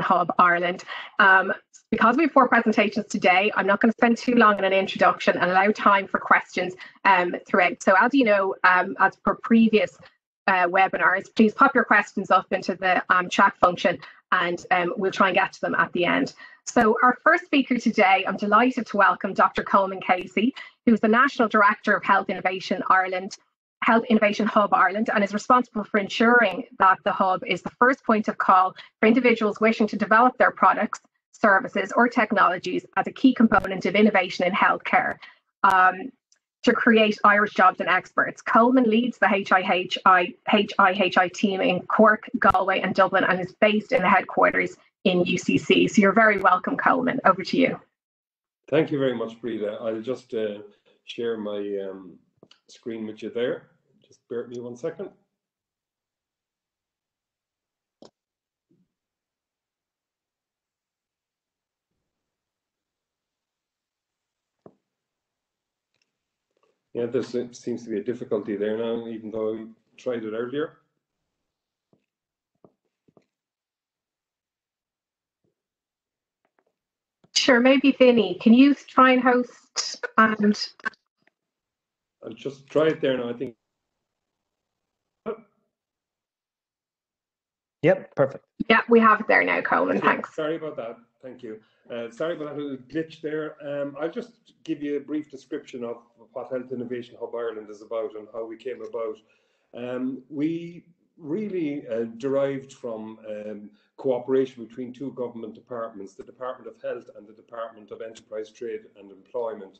Hub Ireland. Um, because we have four presentations today, I'm not going to spend too long in an introduction and allow time for questions um, throughout. So as you know, um, as per previous uh, webinars, please pop your questions up into the um, chat function and um, we'll try and get to them at the end. So our first speaker today, I'm delighted to welcome Dr. Colman Casey, who's the National Director of Health Innovation Ireland, Health Innovation Hub Ireland, and is responsible for ensuring that the hub is the first point of call for individuals wishing to develop their products, services, or technologies as a key component of innovation in healthcare. Um, to create Irish jobs and experts. Colman leads the HIHI, HIHI team in Cork, Galway, and Dublin and is based in the headquarters in UCC. So you're very welcome, Colman. Over to you. Thank you very much, Breda. I'll just uh, share my um, screen with you there. Just bear with me one second. Yeah, there seems to be a difficulty there now, even though I tried it earlier. Sure, maybe Vinny, can you try and host and I'll just try it there now, I think. Yep, perfect. Yeah, we have it there now, Colman. Thanks. Sorry about that. Thank you. Uh, sorry about that little glitch there. Um, I'll just give you a brief description of what Health Innovation Hub Ireland is about and how we came about. Um, we really uh, derived from um, cooperation between two government departments, the Department of Health and the Department of Enterprise, Trade and Employment.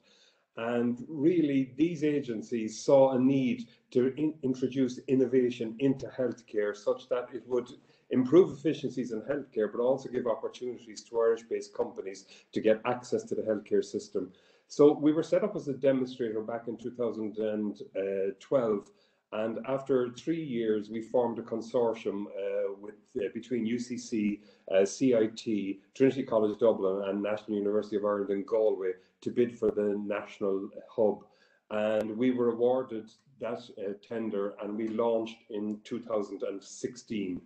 And really, these agencies saw a need to in introduce innovation into healthcare such that it would improve efficiencies in healthcare, but also give opportunities to Irish-based companies to get access to the healthcare system. So we were set up as a demonstrator back in 2012, and after three years, we formed a consortium uh, with uh, between UCC, uh, CIT, Trinity College Dublin, and National University of Ireland in Galway to bid for the national hub. And we were awarded that uh, tender, and we launched in 2016.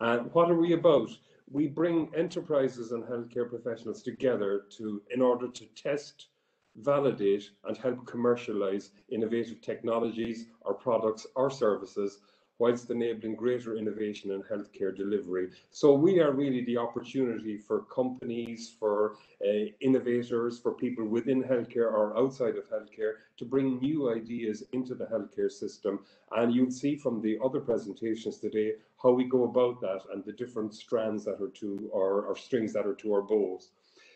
And what are we about? We bring enterprises and healthcare professionals together to, in order to test, validate, and help commercialize innovative technologies or products or services whilst enabling greater innovation in healthcare delivery. So we are really the opportunity for companies, for uh, innovators, for people within healthcare or outside of healthcare to bring new ideas into the healthcare system. And you'll see from the other presentations today how we go about that and the different strands that are to our, or strings that are to our bows.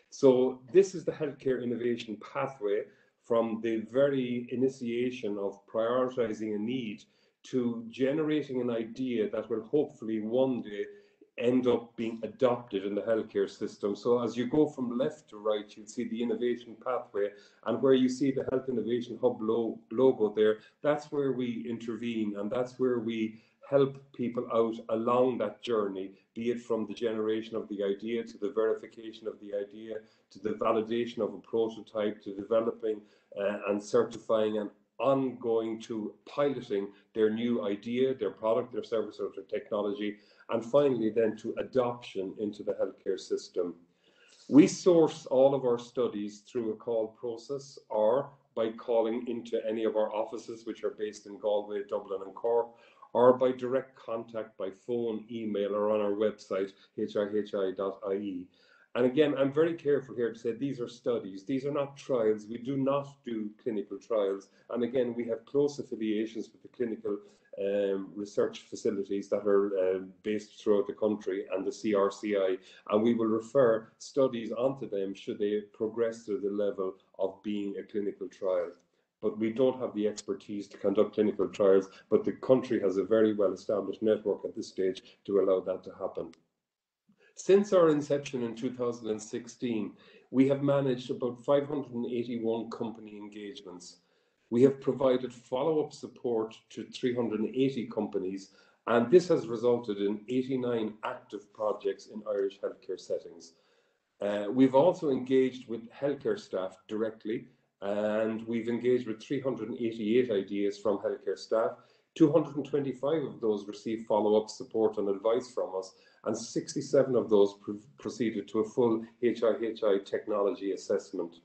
So this is the healthcare innovation pathway from the very initiation of prioritizing a need to generating an idea that will hopefully one day end up being adopted in the healthcare system. So as you go from left to right, you'll see the innovation pathway and where you see the Health Innovation Hub logo there, that's where we intervene and that's where we help people out along that journey, be it from the generation of the idea to the verification of the idea, to the validation of a prototype, to developing uh, and certifying and ongoing to piloting their new idea, their product, their service, or their technology, and finally then to adoption into the healthcare system. We source all of our studies through a call process or by calling into any of our offices, which are based in Galway, Dublin, and Cork, or by direct contact by phone, email, or on our website, hihi.ie. And again, I'm very careful here to say these are studies. These are not trials. We do not do clinical trials. And again, we have close affiliations with the clinical um, research facilities that are uh, based throughout the country and the CRCI. And we will refer studies onto them should they progress to the level of being a clinical trial. But we don't have the expertise to conduct clinical trials, but the country has a very well established network at this stage to allow that to happen. Since our inception in 2016, we have managed about 581 company engagements. We have provided follow-up support to 380 companies, and this has resulted in 89 active projects in Irish healthcare settings. Uh, we've also engaged with healthcare staff directly, and we've engaged with 388 ideas from healthcare staff. 225 of those receive follow-up support and advice from us, and 67 of those pr proceeded to a full HIHI technology assessment.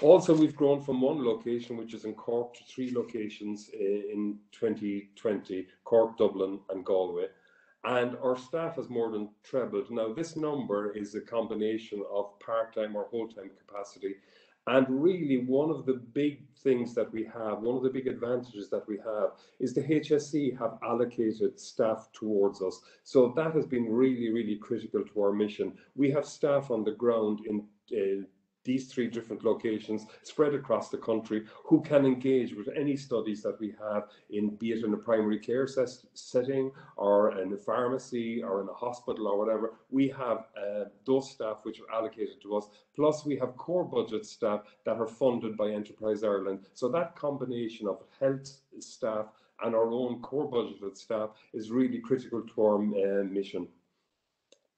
Also, we've grown from one location, which is in Cork, to three locations eh, in 2020, Cork, Dublin and Galway. And our staff has more than trebled. Now, this number is a combination of part-time or whole-time capacity. And really, one of the big things that we have, one of the big advantages that we have, is the HSE have allocated staff towards us. So that has been really, really critical to our mission. We have staff on the ground in uh, these three different locations spread across the country who can engage with any studies that we have in be it in a primary care ses- setting or in a pharmacy or in a hospital or whatever. We have uh, those staff which are allocated to us. Plus we have core budget staff that are funded by enterprise ireland. So that combination of health staff and our own core budgeted staff is really critical to our uh, mission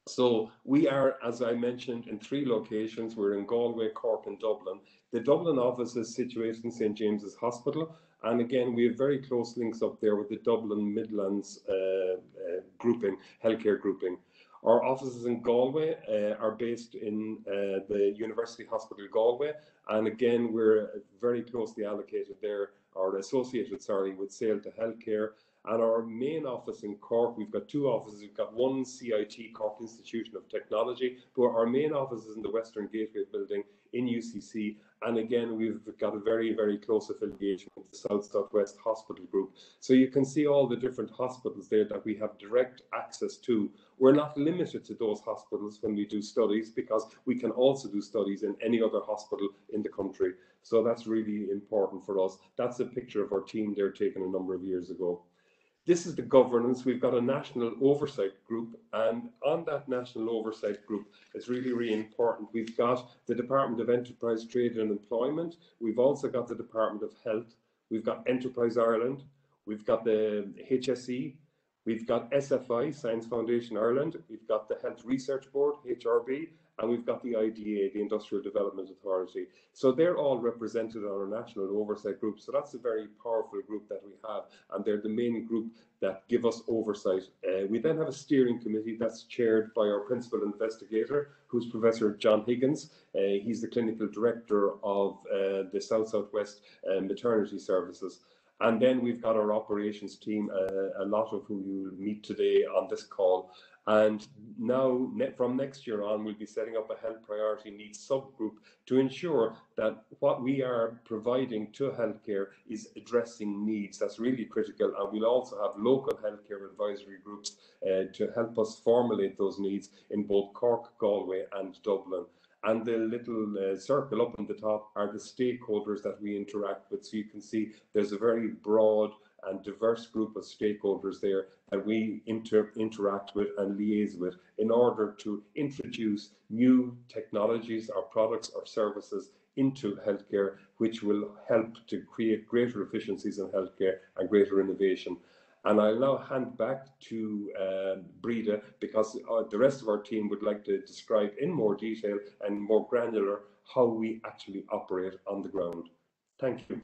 so we are, as I mentioned, in three locations. We're in Galway, Cork, and Dublin. The Dublin office is situated in St James's Hospital, and again, we have very close links up there with the Dublin Midlands uh, uh, grouping, healthcare grouping. Our offices in Galway uh, are based in uh, the University Hospital Galway, and again, we're very closely allocated there, or associated, sorry, with Saolta Healthcare and our main office in Cork, we've got two offices. We've got one CIT, Cork Institution of Technology, but our main office is in the Western Gateway building in UCC. And again, we've got a very, very close affiliation with the South Southwest Hospital Group. So you can see all the different hospitals there that we have direct access to. We're not limited to those hospitals when we do studies because we can also do studies in any other hospital in the country. So that's really important for us. That's a picture of our team there taken a number of years ago. This is the governance. We've got a national oversight group, and on that national oversight group, it's really, really important. We've got the Department of Enterprise, Trade and Employment. We've also got the Department of Health. We've got Enterprise Ireland. We've got the HSE. We've got SFI, Science Foundation Ireland. We've got the Health Research Board, HRB, and we've got the IDA, the Industrial Development Authority. So they're all represented on our national oversight group. So that's a very powerful group that we have, and they're the main group that give us oversight. Uh, we then have a steering committee that's chaired by our principal investigator, who's Professor John Higgins. Uh, he's the clinical director of uh, the South Southwest uh, Maternity Services. And then we've got our operations team, uh, a lot of who you'll meet today on this call. And now, from next year on, we'll be setting up a health priority needs subgroup to ensure that what we are providing to healthcare is addressing needs. That's really critical. And we'll also have local healthcare advisory groups uh, to help us formulate those needs in both Cork, Galway, and Dublin. And the little uh, circle up on the top are the stakeholders that we interact with. So you can see there's a very broad and diverse group of stakeholders there that we inter interact with and liaise with in order to introduce new technologies or products or services into healthcare, which will help to create greater efficiencies in healthcare and greater innovation. And I'll now hand back to uh, Breda because uh, the rest of our team would like to describe in more detail and more granular how we actually operate on the ground. Thank you.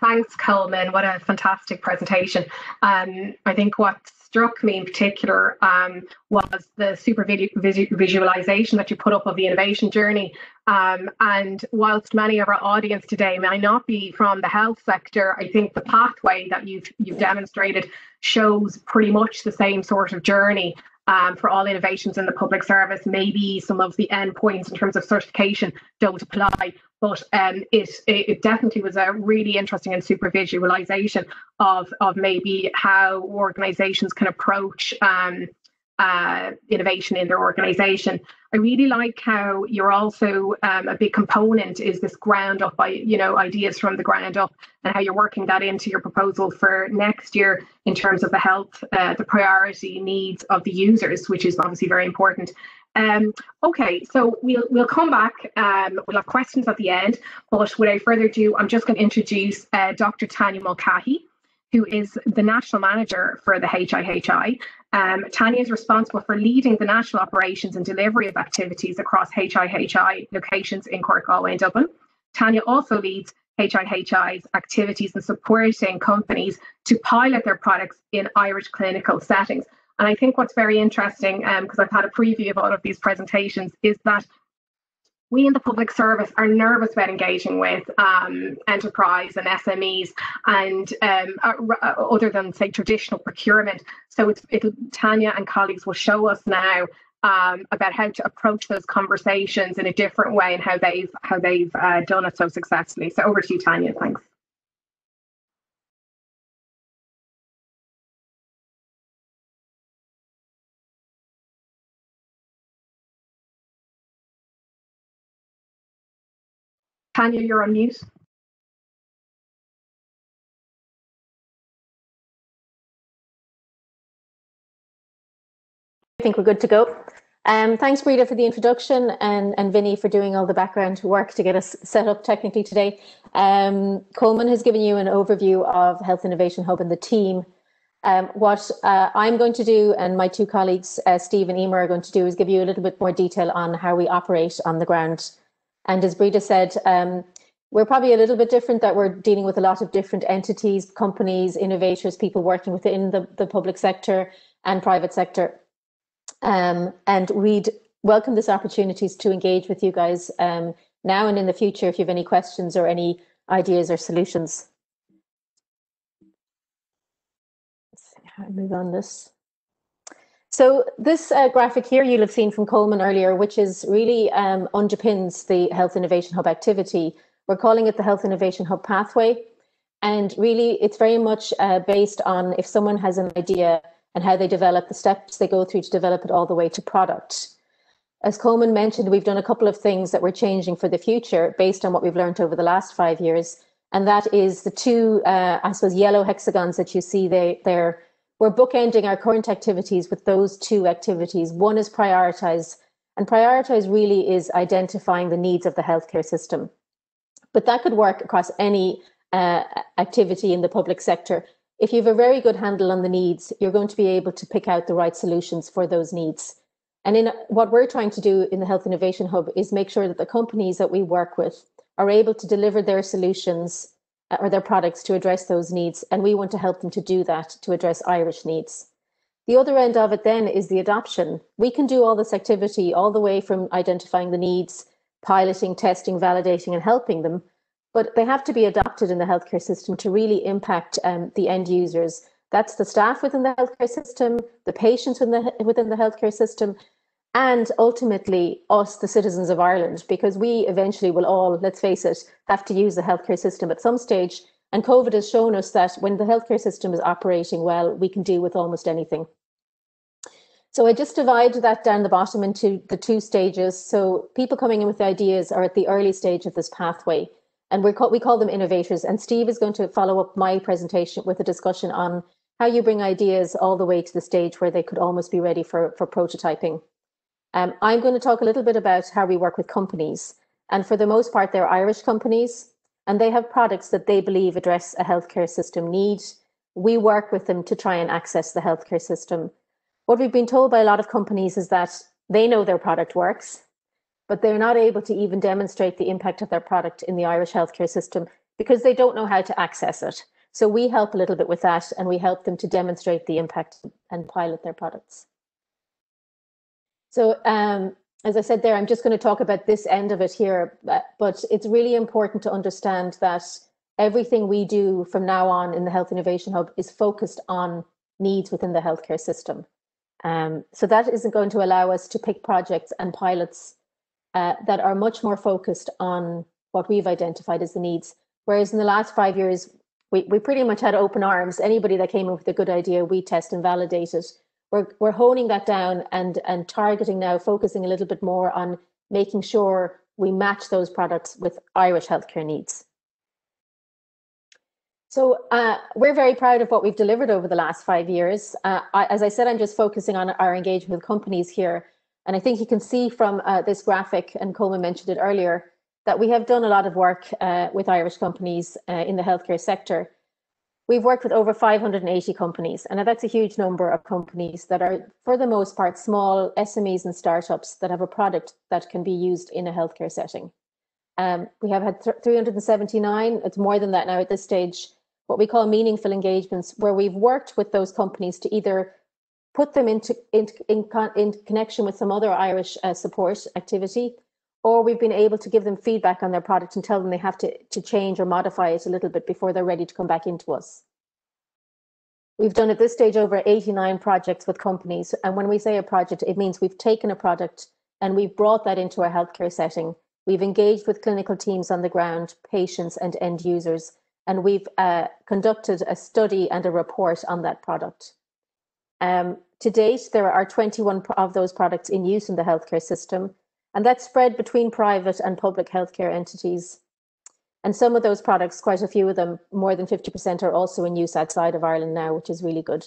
Thanks, Colman. What a fantastic presentation. Um, I think what struck me in particular um, was the super visualization that you put up of the innovation journey. Um, and whilst many of our audience today may not be from the health sector, I think the pathway that you've you've demonstrated shows pretty much the same sort of journey um, for all innovations in the public service. Maybe some of the endpoints in terms of certification don't apply, but um, it, it definitely was a really interesting and super visualization of, of maybe how organizations can approach um, uh, innovation in their organization. I really like how you're also um, a big component is this ground up by you know ideas from the ground up and how you're working that into your proposal for next year in terms of the health, uh, the priority needs of the users, which is obviously very important. Um, okay, so we'll we'll come back. Um, we'll have questions at the end, but without further ado, I'm just going to introduce uh, Dr. Tanya Mulcahy who is the national manager for the HIHI. Um, Tanya is responsible for leading the national operations and delivery of activities across HIHI locations in Cork, Galway, and Dublin. Tanya also leads HIHI's activities and supporting companies to pilot their products in Irish clinical settings. And I think what's very interesting, because um, I've had a preview of all of these presentations, is that we in the public service are nervous about engaging with um, enterprise and SMEs, and um, uh, uh, other than say traditional procurement. So Tanya and colleagues will show us now um, about how to approach those conversations in a different way and how they've how they've uh, done it so successfully. So over to you, Tanya. Thanks. Tanya, you're on mute. I think we're good to go. Um, thanks, Breda, for the introduction and, and Vinny for doing all the background work to get us set up technically today. Um, Colman has given you an overview of Health Innovation Hub and the team. Um, what uh, I'm going to do and my two colleagues, uh, Steve and Eimear, are going to do is give you a little bit more detail on how we operate on the ground. And as Breda said, um, we're probably a little bit different that we're dealing with a lot of different entities, companies, innovators, people working within the, the public sector and private sector. Um, and we'd welcome this opportunities to engage with you guys um, now and in the future if you have any questions or any ideas or solutions. Let's see how I move on this. So this uh, graphic here you'll have seen from Colman earlier, which is really um, underpins the Health Innovation Hub activity. We're calling it the Health Innovation Hub pathway. And really, it's very much uh, based on if someone has an idea and how they develop the steps they go through to develop it all the way to product. As Colman mentioned, we've done a couple of things that we're changing for the future based on what we've learned over the last five years. And that is the two, uh, I suppose, yellow hexagons that you see they, there. We're bookending our current activities with those two activities. One is prioritize, and prioritize really is identifying the needs of the healthcare system. But that could work across any uh, activity in the public sector if you have a very good handle on the needs, you're going to be able to pick out the right solutions for those needs. And in what we're trying to do in the Health Innovation Hub is make sure that the companies that we work with are able to deliver their solutions or their products to address those needs. And we want to help them to do that to address Irish needs. The other end of it then is the adoption. We can do all this activity all the way from identifying the needs, piloting, testing, validating, and helping them but they have to be adopted in the healthcare system to really impact um, the end users. That's the staff within the healthcare system, the patients within the, within the healthcare system, and ultimately us, the citizens of Ireland, because we eventually will all, let's face it, have to use the healthcare system at some stage. And COVID has shown us that when the healthcare system is operating well, we can deal with almost anything. So I just divide that down the bottom into the two stages. So people coming in with ideas are at the early stage of this pathway and we call, we call them innovators. And Steve is going to follow up my presentation with a discussion on how you bring ideas all the way to the stage where they could almost be ready for, for prototyping. Um, I'm going to talk a little bit about how we work with companies. And for the most part, they're Irish companies, and they have products that they believe address a healthcare system need. We work with them to try and access the healthcare system. What we've been told by a lot of companies is that they know their product works, but they're not able to even demonstrate the impact of their product in the Irish healthcare system because they don't know how to access it. So we help a little bit with that and we help them to demonstrate the impact and pilot their products. So um, as I said there, I'm just going to talk about this end of it here, but, but it's really important to understand that everything we do from now on in the Health Innovation Hub is focused on needs within the healthcare system. Um, so that isn't going to allow us to pick projects and pilots uh, that are much more focused on what we've identified as the needs. Whereas in the last five years, we, we pretty much had open arms. Anybody that came in with a good idea, we test and validate it. We're, we're honing that down and, and targeting now, focusing a little bit more on making sure we match those products with Irish healthcare needs. So uh, we're very proud of what we've delivered over the last five years. Uh, I, as I said, I'm just focusing on our engagement with companies here. And I think you can see from uh, this graphic, and Colman mentioned it earlier, that we have done a lot of work uh, with Irish companies uh, in the healthcare sector. We've worked with over 580 companies, and that's a huge number of companies that are, for the most part, small SMEs and startups that have a product that can be used in a healthcare setting. Um, we have had th 379, it's more than that now at this stage, what we call meaningful engagements, where we've worked with those companies to either put them into, in, in, in connection with some other Irish uh, support activity, or we've been able to give them feedback on their product and tell them they have to, to change or modify it a little bit before they're ready to come back into us. We've done at this stage over 89 projects with companies. And when we say a project, it means we've taken a product and we've brought that into a healthcare setting. We've engaged with clinical teams on the ground, patients and end users, and we've uh, conducted a study and a report on that product. Um, to date, there are 21 of those products in use in the healthcare system, and that's spread between private and public healthcare entities. And some of those products, quite a few of them, more than 50% are also in use outside of Ireland now, which is really good.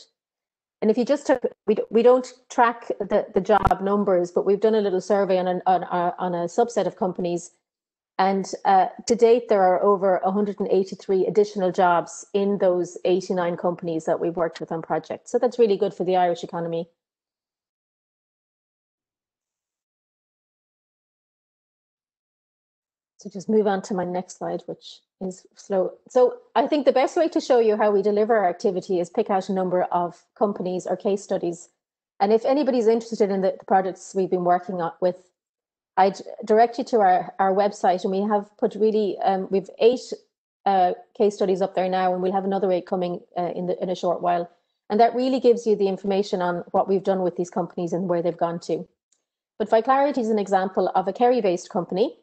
And if you just took, we, we don't track the, the job numbers, but we've done a little survey on, an, on, on a subset of companies. And uh, to date, there are over 183 additional jobs in those 89 companies that we've worked with on projects. So that's really good for the Irish economy. So just move on to my next slide, which is slow. So I think the best way to show you how we deliver our activity is pick out a number of companies or case studies. And if anybody's interested in the, the products we've been working on with, I'd direct you to our, our website and we have put really, um, we've eight uh, case studies up there now and we'll have another eight coming uh, in, the, in a short while. And that really gives you the information on what we've done with these companies and where they've gone to. But Viclarity is an example of a Kerry-based company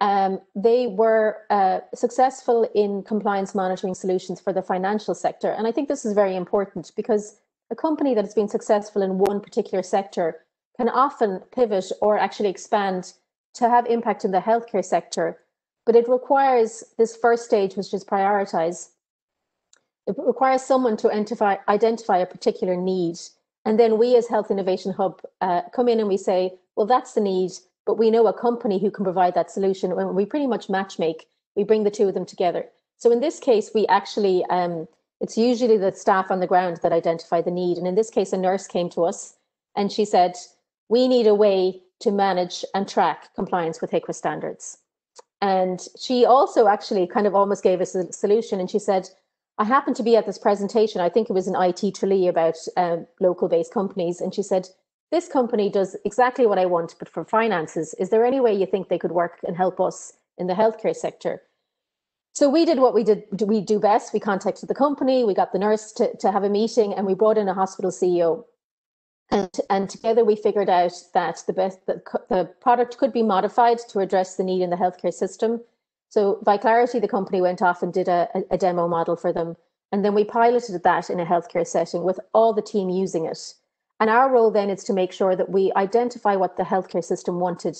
um, they were uh, successful in compliance monitoring solutions for the financial sector. And I think this is very important because a company that has been successful in one particular sector can often pivot or actually expand to have impact in the healthcare sector. But it requires this first stage, which is prioritize. It requires someone to identify, identify a particular need. And then we as Health Innovation Hub uh, come in and we say, well, that's the need but we know a company who can provide that solution. When we pretty much matchmake, we bring the two of them together. So in this case, we actually, um, it's usually the staff on the ground that identify the need. And in this case, a nurse came to us and she said, we need a way to manage and track compliance with HIQA standards. And she also actually kind of almost gave us a solution. And she said, I happened to be at this presentation. I think it was an IT Tralee about um, local based companies. And she said, this company does exactly what I want, but for finances, is there any way you think they could work and help us in the healthcare sector? So we did what we did we do best. We contacted the company, we got the nurse to, to have a meeting, and we brought in a hospital CEO. And, and together we figured out that the best the, the product could be modified to address the need in the healthcare system. So Viclarity, the company went off and did a, a demo model for them. And then we piloted that in a healthcare setting with all the team using it. And our role then is to make sure that we identify what the healthcare system wanted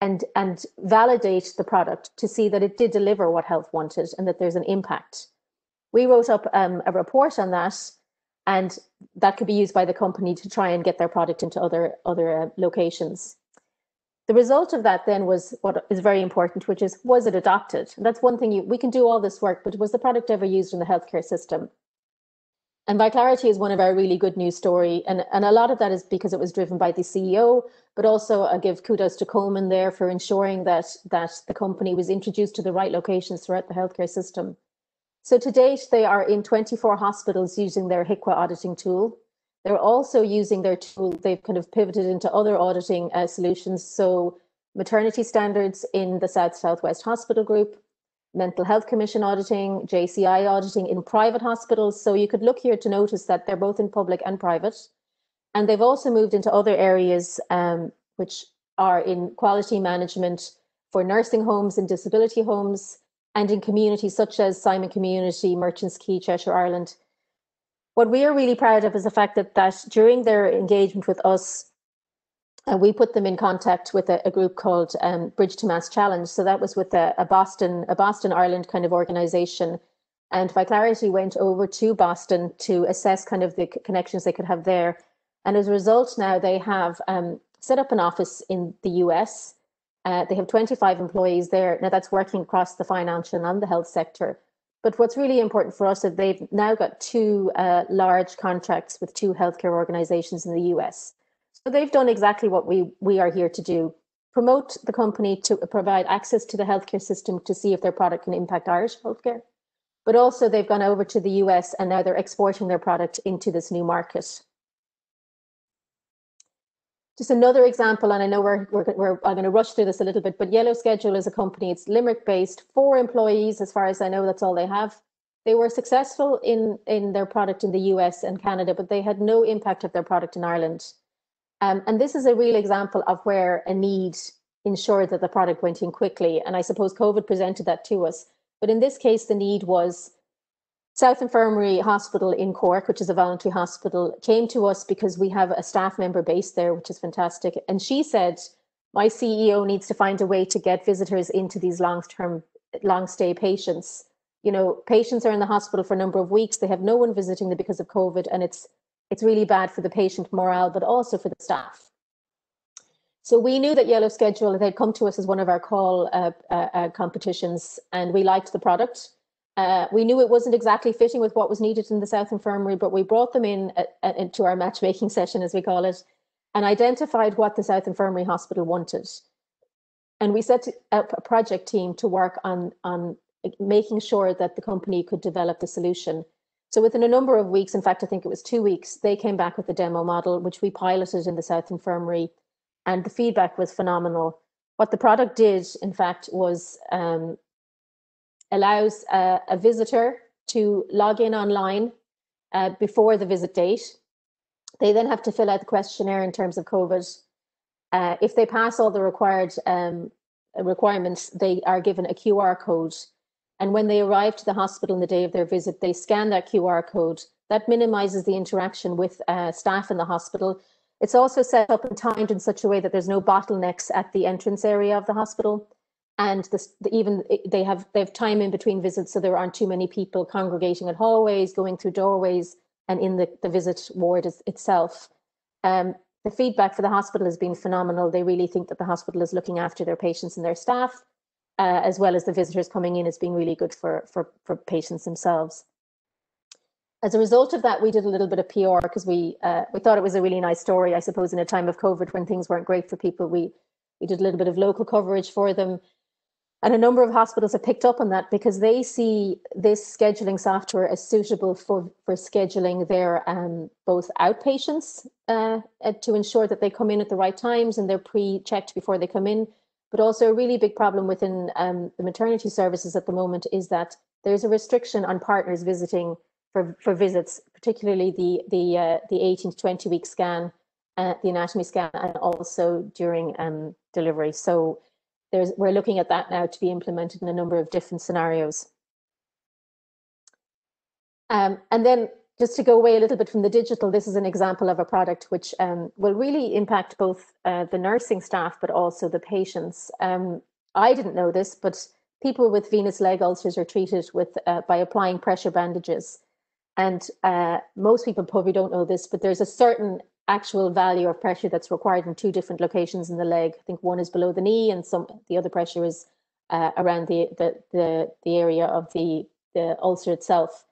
and, and validate the product to see that it did deliver what health wanted and that there's an impact. We wrote up um, a report on that and that could be used by the company to try and get their product into other, other uh, locations. The result of that then was what is very important, which is, was it adopted? And that's one thing, you, we can do all this work, but was the product ever used in the healthcare system? And Viclarity is one of our really good news story. And, and a lot of that is because it was driven by the CEO, but also I give kudos to Colman there for ensuring that, that the company was introduced to the right locations throughout the healthcare system. So to date, they are in 24 hospitals using their HIQA auditing tool. They're also using their tool, they've kind of pivoted into other auditing uh, solutions. So maternity standards in the South Southwest Hospital Group, Mental Health Commission auditing, JCI auditing in private hospitals. So you could look here to notice that they're both in public and private. And they've also moved into other areas um, which are in quality management for nursing homes and disability homes and in communities such as Simon Community, Merchants Quay, Cheshire, Ireland. What we are really proud of is the fact that, that during their engagement with us, and we put them in contact with a, a group called um, Bridge to MassChallenge. So that was with a, a, Boston, a Boston, Ireland kind of organization. And Viclarity went over to Boston to assess kind of the connections they could have there. And as a result, now they have um, set up an office in the US. Uh, they have 25 employees there. Now that's working across the financial and the health sector. But what's really important for us is they've now got two uh, large contracts with two healthcare organizations in the US. They've done exactly what we, we are here to do promote the company to provide access to the healthcare system to see if their product can impact Irish healthcare. But also, they've gone over to the US and now they're exporting their product into this new market. just another example, and I know we're, we're, we're I'm going to rush through this a little bit, but Yellow Schedule is a company, it's Limerick based, four employees, as far as I know, that's all they have. They were successful in, in their product in the US and Canada, but they had no impact of their product in Ireland. Um, and this is a real example of where a need ensured that the product went in quickly. And I suppose COVID presented that to us. But in this case, the need was South Infirmary Hospital in Cork, which is a voluntary hospital, came to us because we have a staff member based there, which is fantastic. And she said, My CEO needs to find a way to get visitors into these long term, long stay patients. You know, patients are in the hospital for a number of weeks. They have no one visiting them because of COVID, and it's it's really bad for the patient morale, but also for the staff. So we knew that Yellow Schedule, they'd come to us as one of our call uh, uh, uh competitions, and we liked the product. Uh, we knew it wasn't exactly fitting with what was needed in the South Infirmary, but we brought them in at, at, into our matchmaking session, as we call it, and identified what the South Infirmary Hospital wanted. And we set up a project team to work on, on making sure that the company could develop the solution. So within a number of weeks, in fact, I think it was two weeks, they came back with the demo model, which we piloted in the South Infirmary, and the feedback was phenomenal. What the product did, in fact, was um, allows a, a visitor to log in online uh, before the visit date. They then have to fill out the questionnaire in terms of COVID. Uh, if they pass all the required um, requirements, they are given a QR code. And when they arrive to the hospital on the day of their visit, they scan that QR code. That minimizes the interaction with uh, staff in the hospital. It's also set up and timed in such a way that there's no bottlenecks at the entrance area of the hospital and the, even they have they have time in between visits so there aren't too many people congregating in hallways going through doorways and in the, the visit ward is, itself um, the feedback for the hospital has been phenomenal they really think that the hospital is looking after their patients and their staff uh, as well as the visitors coming in has been really good for for, for patients themselves as a result of that, we did a little bit of PR because we uh, we thought it was a really nice story. I suppose in a time of COVID when things weren't great for people, we we did a little bit of local coverage for them. And a number of hospitals have picked up on that because they see this scheduling software as suitable for, for scheduling their um, both outpatients uh, uh, to ensure that they come in at the right times and they're pre-checked before they come in. But also a really big problem within um, the maternity services at the moment is that there's a restriction on partners visiting for, for visits, particularly the, the, uh, the 18 to 20 week scan, uh, the anatomy scan, and also during um, delivery. So there's, we're looking at that now to be implemented in a number of different scenarios. Um, and then just to go away a little bit from the digital, this is an example of a product which um, will really impact both uh, the nursing staff, but also the patients. Um, I didn't know this, but people with venous leg ulcers are treated with uh, by applying pressure bandages. And uh, most people probably don't know this, but there's a certain actual value of pressure that's required in two different locations in the leg. I think one is below the knee, and some the other pressure is uh, around the, the the the area of the the ulcer itself.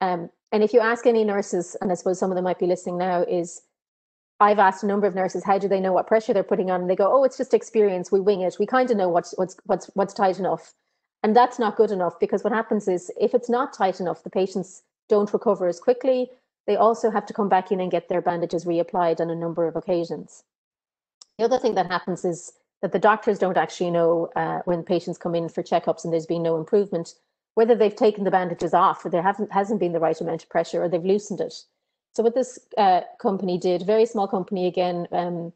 Um, and if you ask any nurses, and I suppose some of them might be listening now, is I've asked a number of nurses how do they know what pressure they're putting on, and they go, "Oh, it's just experience. We wing it. We kind of know what's what's what's what's tight enough." And that's not good enough because what happens is if it's not tight enough, the patients don't recover as quickly they also have to come back in and get their bandages reapplied on a number of occasions. The other thing that happens is that the doctors don't actually know uh, when patients come in for checkups and there's been no improvement, whether they've taken the bandages off or there haven't hasn't been the right amount of pressure or they've loosened it. So what this uh, company did, very small company again, um,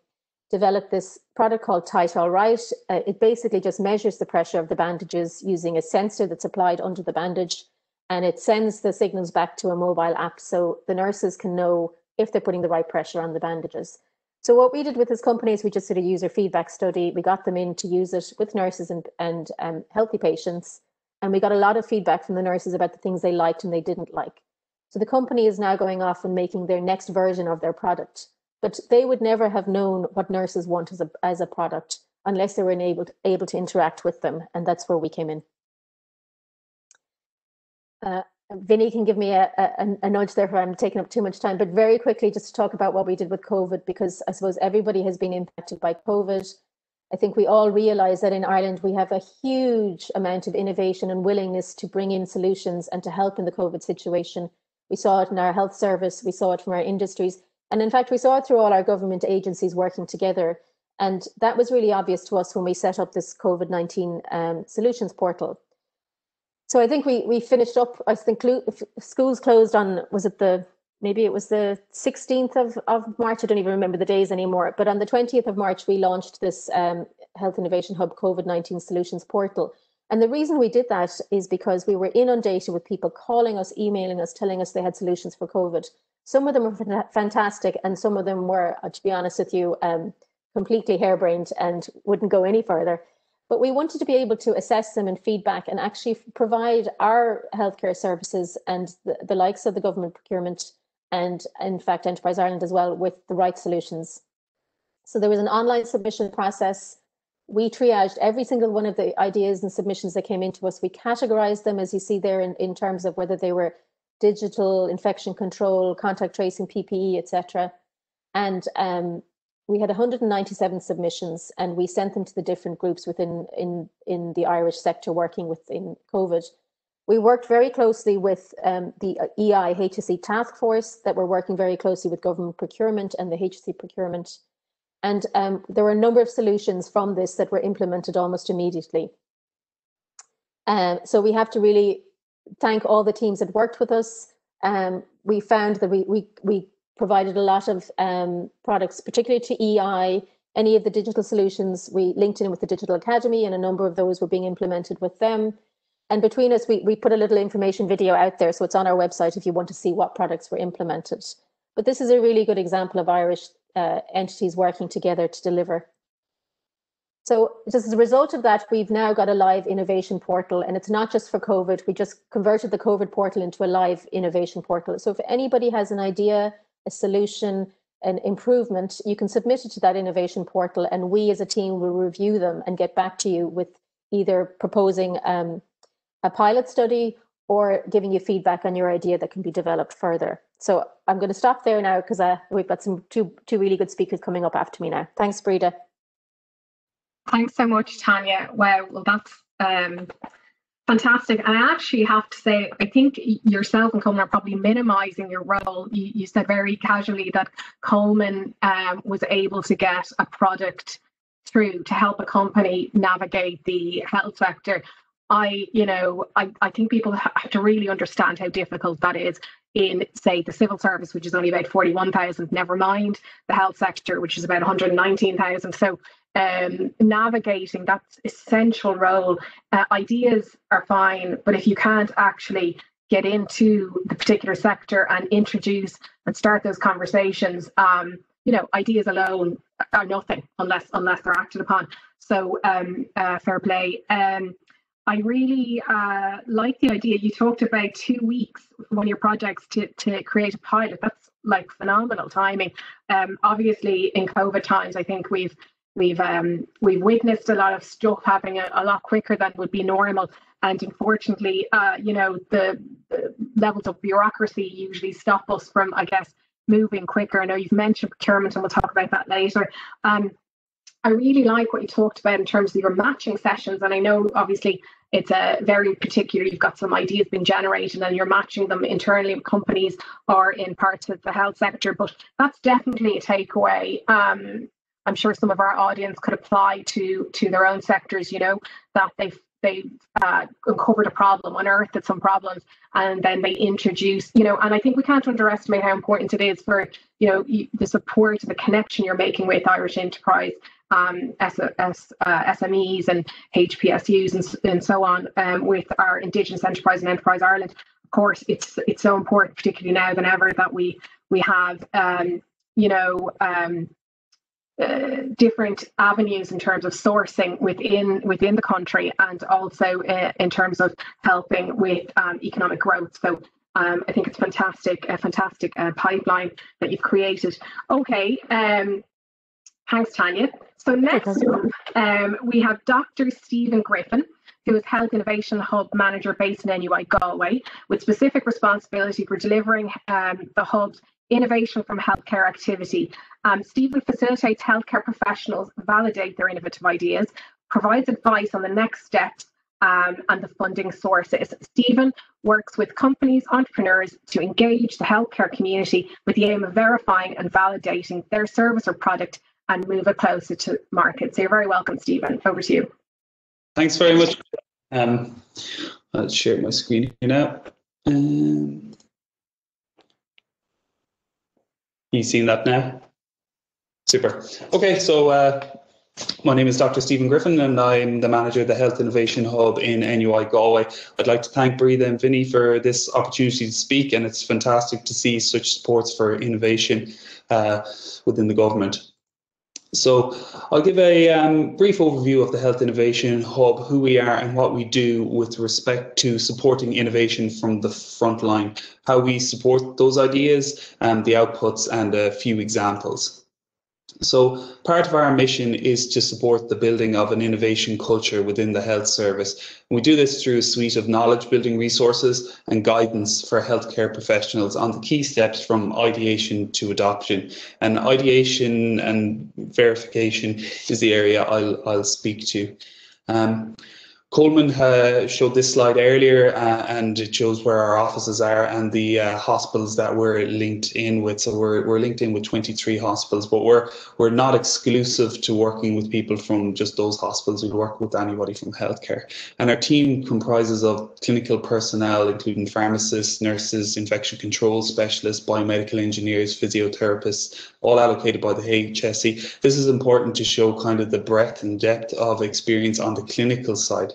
developed this product called Tight All Right. Uh, it basically just measures the pressure of the bandages using a sensor that's applied under the bandage and it sends the signals back to a mobile app so the nurses can know if they're putting the right pressure on the bandages. So what we did with this company is we just did a user feedback study. We got them in to use it with nurses and, and um, healthy patients. And we got a lot of feedback from the nurses about the things they liked and they didn't like. So the company is now going off and making their next version of their product. But they would never have known what nurses want as a, as a product unless they were enabled, able to interact with them. And that's where we came in uh, Vinny can give me a, a, a, nudge there if I'm taking up too much time, but very quickly just to talk about what we did with COVID, because I suppose everybody has been impacted by COVID. I think we all realize that in Ireland we have a huge amount of innovation and willingness to bring in solutions and to help in the COVID situation. We saw it in our health service, we saw it from our industries. And in fact, we saw it through all our government agencies working together. And that was really obvious to us when we set up this COVID 19 um, solutions portal. So I think we, we finished up, I think schools closed on, was it the, maybe it was the 16th of, of March, I don't even remember the days anymore. But on the 20th of March, we launched this um, Health Innovation Hub COVID 19 solutions portal. And the reason we did that is because we were inundated with people calling us, emailing us, telling us they had solutions for COVID. Some of them were fantastic, and some of them were, uh, to be honest with you, um, completely harebrained and wouldn't go any further. But we wanted to be able to assess them and feedback and actually provide our healthcare services and the, the likes of the government procurement and, in fact, Enterprise Ireland as well with the right solutions. So there was an online submission process we triaged every single one of the ideas and submissions that came into us. We categorized them, as you see there, in, in terms of whether they were digital, infection control, contact tracing, PPE, etc. And um, we had 197 submissions, and we sent them to the different groups within in in the Irish sector working within COVID. We worked very closely with um, the EI HSE task force that were working very closely with government procurement and the HSE procurement and um, there were a number of solutions from this that were implemented almost immediately. Um, so we have to really thank all the teams that worked with us. Um, we found that we, we, we provided a lot of um, products, particularly to EI, any of the digital solutions, we linked in with the Digital Academy and a number of those were being implemented with them. And between us, we, we put a little information video out there. So it's on our website if you want to see what products were implemented. But this is a really good example of Irish uh, entities working together to deliver. So just as a result of that, we've now got a live innovation portal and it's not just for COVID. We just converted the COVID portal into a live innovation portal. So if anybody has an idea, a solution, an improvement, you can submit it to that innovation portal and we as a team will review them and get back to you with either proposing um, a pilot study or giving you feedback on your idea that can be developed further. So I'm going to stop there now because uh, we've got some two two really good speakers coming up after me now. Thanks, Breda. Thanks so much, Tanya. Wow, well that's um, fantastic. And I actually have to say, I think yourself and Colman are probably minimising your role. You, you, said very casually that Colman um, was able to get a product through to help a company navigate the health sector. I, you know, I, I think people have to really understand how difficult that is in, say, the civil service, which is only about 41,000, never mind the health sector, which is about 119,000. So um, navigating that essential role, uh, ideas are fine, but if you can't actually get into the particular sector and introduce and start those conversations, um, you know, ideas alone are nothing unless unless they're acted upon. So um, uh, fair play. Um, I really uh, like the idea. You talked about two weeks for one of your projects to, to create a pilot. That's like phenomenal timing. Um, obviously, in COVID times, I think we've we've um, we've witnessed a lot of stuff happening a, a, lot quicker than would be normal. And unfortunately, uh, you know, the, the, levels of bureaucracy usually stop us from, I guess, moving quicker. I know you've mentioned procurement, and we'll talk about that later. Um, I really like what you talked about in terms of your matching sessions. And I know obviously it's a very particular, you've got some ideas being generated and you're matching them internally with companies or in parts of the health sector. But that's definitely a takeaway. Um, I'm sure some of our audience could apply to to their own sectors, you know, that they've they've uh, uncovered a problem, unearthed some problems, and then they introduce, you know, and I think we can't underestimate how important it is for, you know, the support, the connection you're making with Irish enterprise um, S, S, uh, SMEs and HPSUs and, and so on um, with our Indigenous Enterprise and Enterprise Ireland. Of course, it's it's so important, particularly now than ever, that we we have um, you know um, uh, different avenues in terms of sourcing within within the country and also uh, in terms of helping with um, economic growth. So um, I think it's fantastic, a fantastic uh, pipeline that you've created. Okay, um, thanks, Tanya. So next um, we have Dr. Steven Griffin, who is Health Innovation Hub Manager based in NUI Galway, with specific responsibility for delivering um, the Hub's innovation from healthcare activity. Um, Steven facilitates healthcare professionals validate their innovative ideas, provides advice on the next steps um, and the funding sources. Steven works with companies, entrepreneurs to engage the healthcare community with the aim of verifying and validating their service or product and move it closer to market. So you're very welcome, Steven. Over to you. Thanks very much. Um, I'll share my screen here now. Um, you seen that now? Super. Okay, so uh, my name is Dr. Steven Griffin and I'm the manager of the Health Innovation Hub in NUI Galway. I'd like to thank Breda and Vinny for this opportunity to speak and it's fantastic to see such supports for innovation uh, within the government. So I'll give a um, brief overview of the Health Innovation Hub, who we are and what we do with respect to supporting innovation from the front line, how we support those ideas and the outputs and a few examples. So part of our mission is to support the building of an innovation culture within the health service. We do this through a suite of knowledge building resources and guidance for healthcare professionals on the key steps from ideation to adoption. And ideation and verification is the area I'll, I'll speak to. Um, Colman uh, showed this slide earlier uh, and it shows where our offices are and the uh, hospitals that we're linked in with. So we're, we're linked in with 23 hospitals, but we're, we're not exclusive to working with people from just those hospitals. We work with anybody from healthcare. And our team comprises of clinical personnel, including pharmacists, nurses, infection control specialists, biomedical engineers, physiotherapists, all allocated by the HSE. This is important to show kind of the breadth and depth of experience on the clinical side.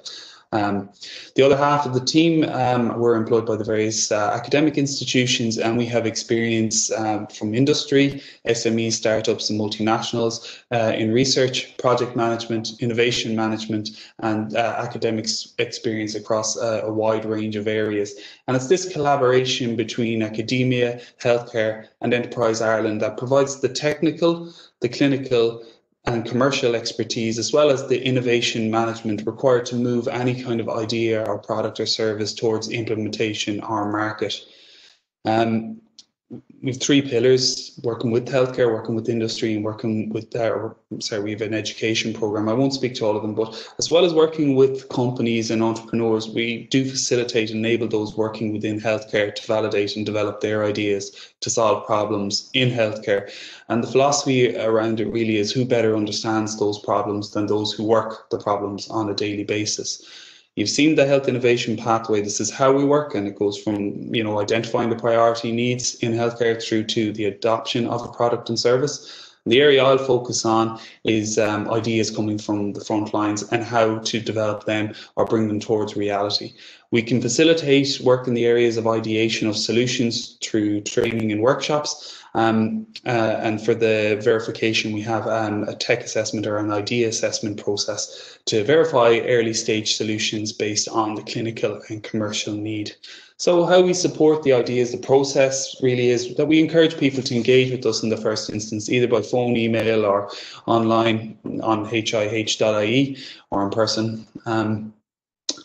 Um, the other half of the team um, were employed by the various uh, academic institutions, and we have experience um, from industry, SME startups, and multinationals uh, in research, project management, innovation management, and uh, academics experience across a, a wide range of areas. And it's this collaboration between academia, healthcare, and Enterprise Ireland that provides the technical, the clinical, and commercial expertise, as well as the innovation management required to move any kind of idea or product or service towards implementation or market. Um, we have three pillars working with healthcare working with industry and working with our. sorry we have an education program i won't speak to all of them but as well as working with companies and entrepreneurs we do facilitate and enable those working within healthcare to validate and develop their ideas to solve problems in healthcare and the philosophy around it really is who better understands those problems than those who work the problems on a daily basis You've seen the health innovation pathway. This is how we work, and it goes from you know identifying the priority needs in healthcare through to the adoption of a product and service. The area I'll focus on is um, ideas coming from the front lines and how to develop them or bring them towards reality. We can facilitate work in the areas of ideation of solutions through training and workshops. Um, uh, and for the verification, we have um, a tech assessment or an idea assessment process to verify early stage solutions based on the clinical and commercial need. So how we support the ideas, the process really is that we encourage people to engage with us in the first instance, either by phone, email, or online on hihi.ie or in person. Um,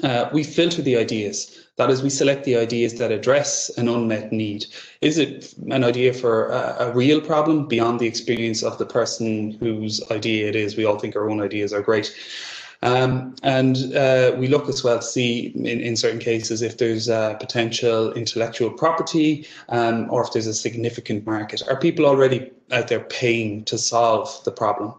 uh, we filter the ideas. That is, we select the ideas that address an unmet need. Is it an idea for a, a, real problem beyond the experience of the person whose idea it is? We all think our own ideas are great. Um, and uh, we look as well to see in, in certain cases if there's potential intellectual property um, or if there's a significant market. Are people already out there paying to solve the problem?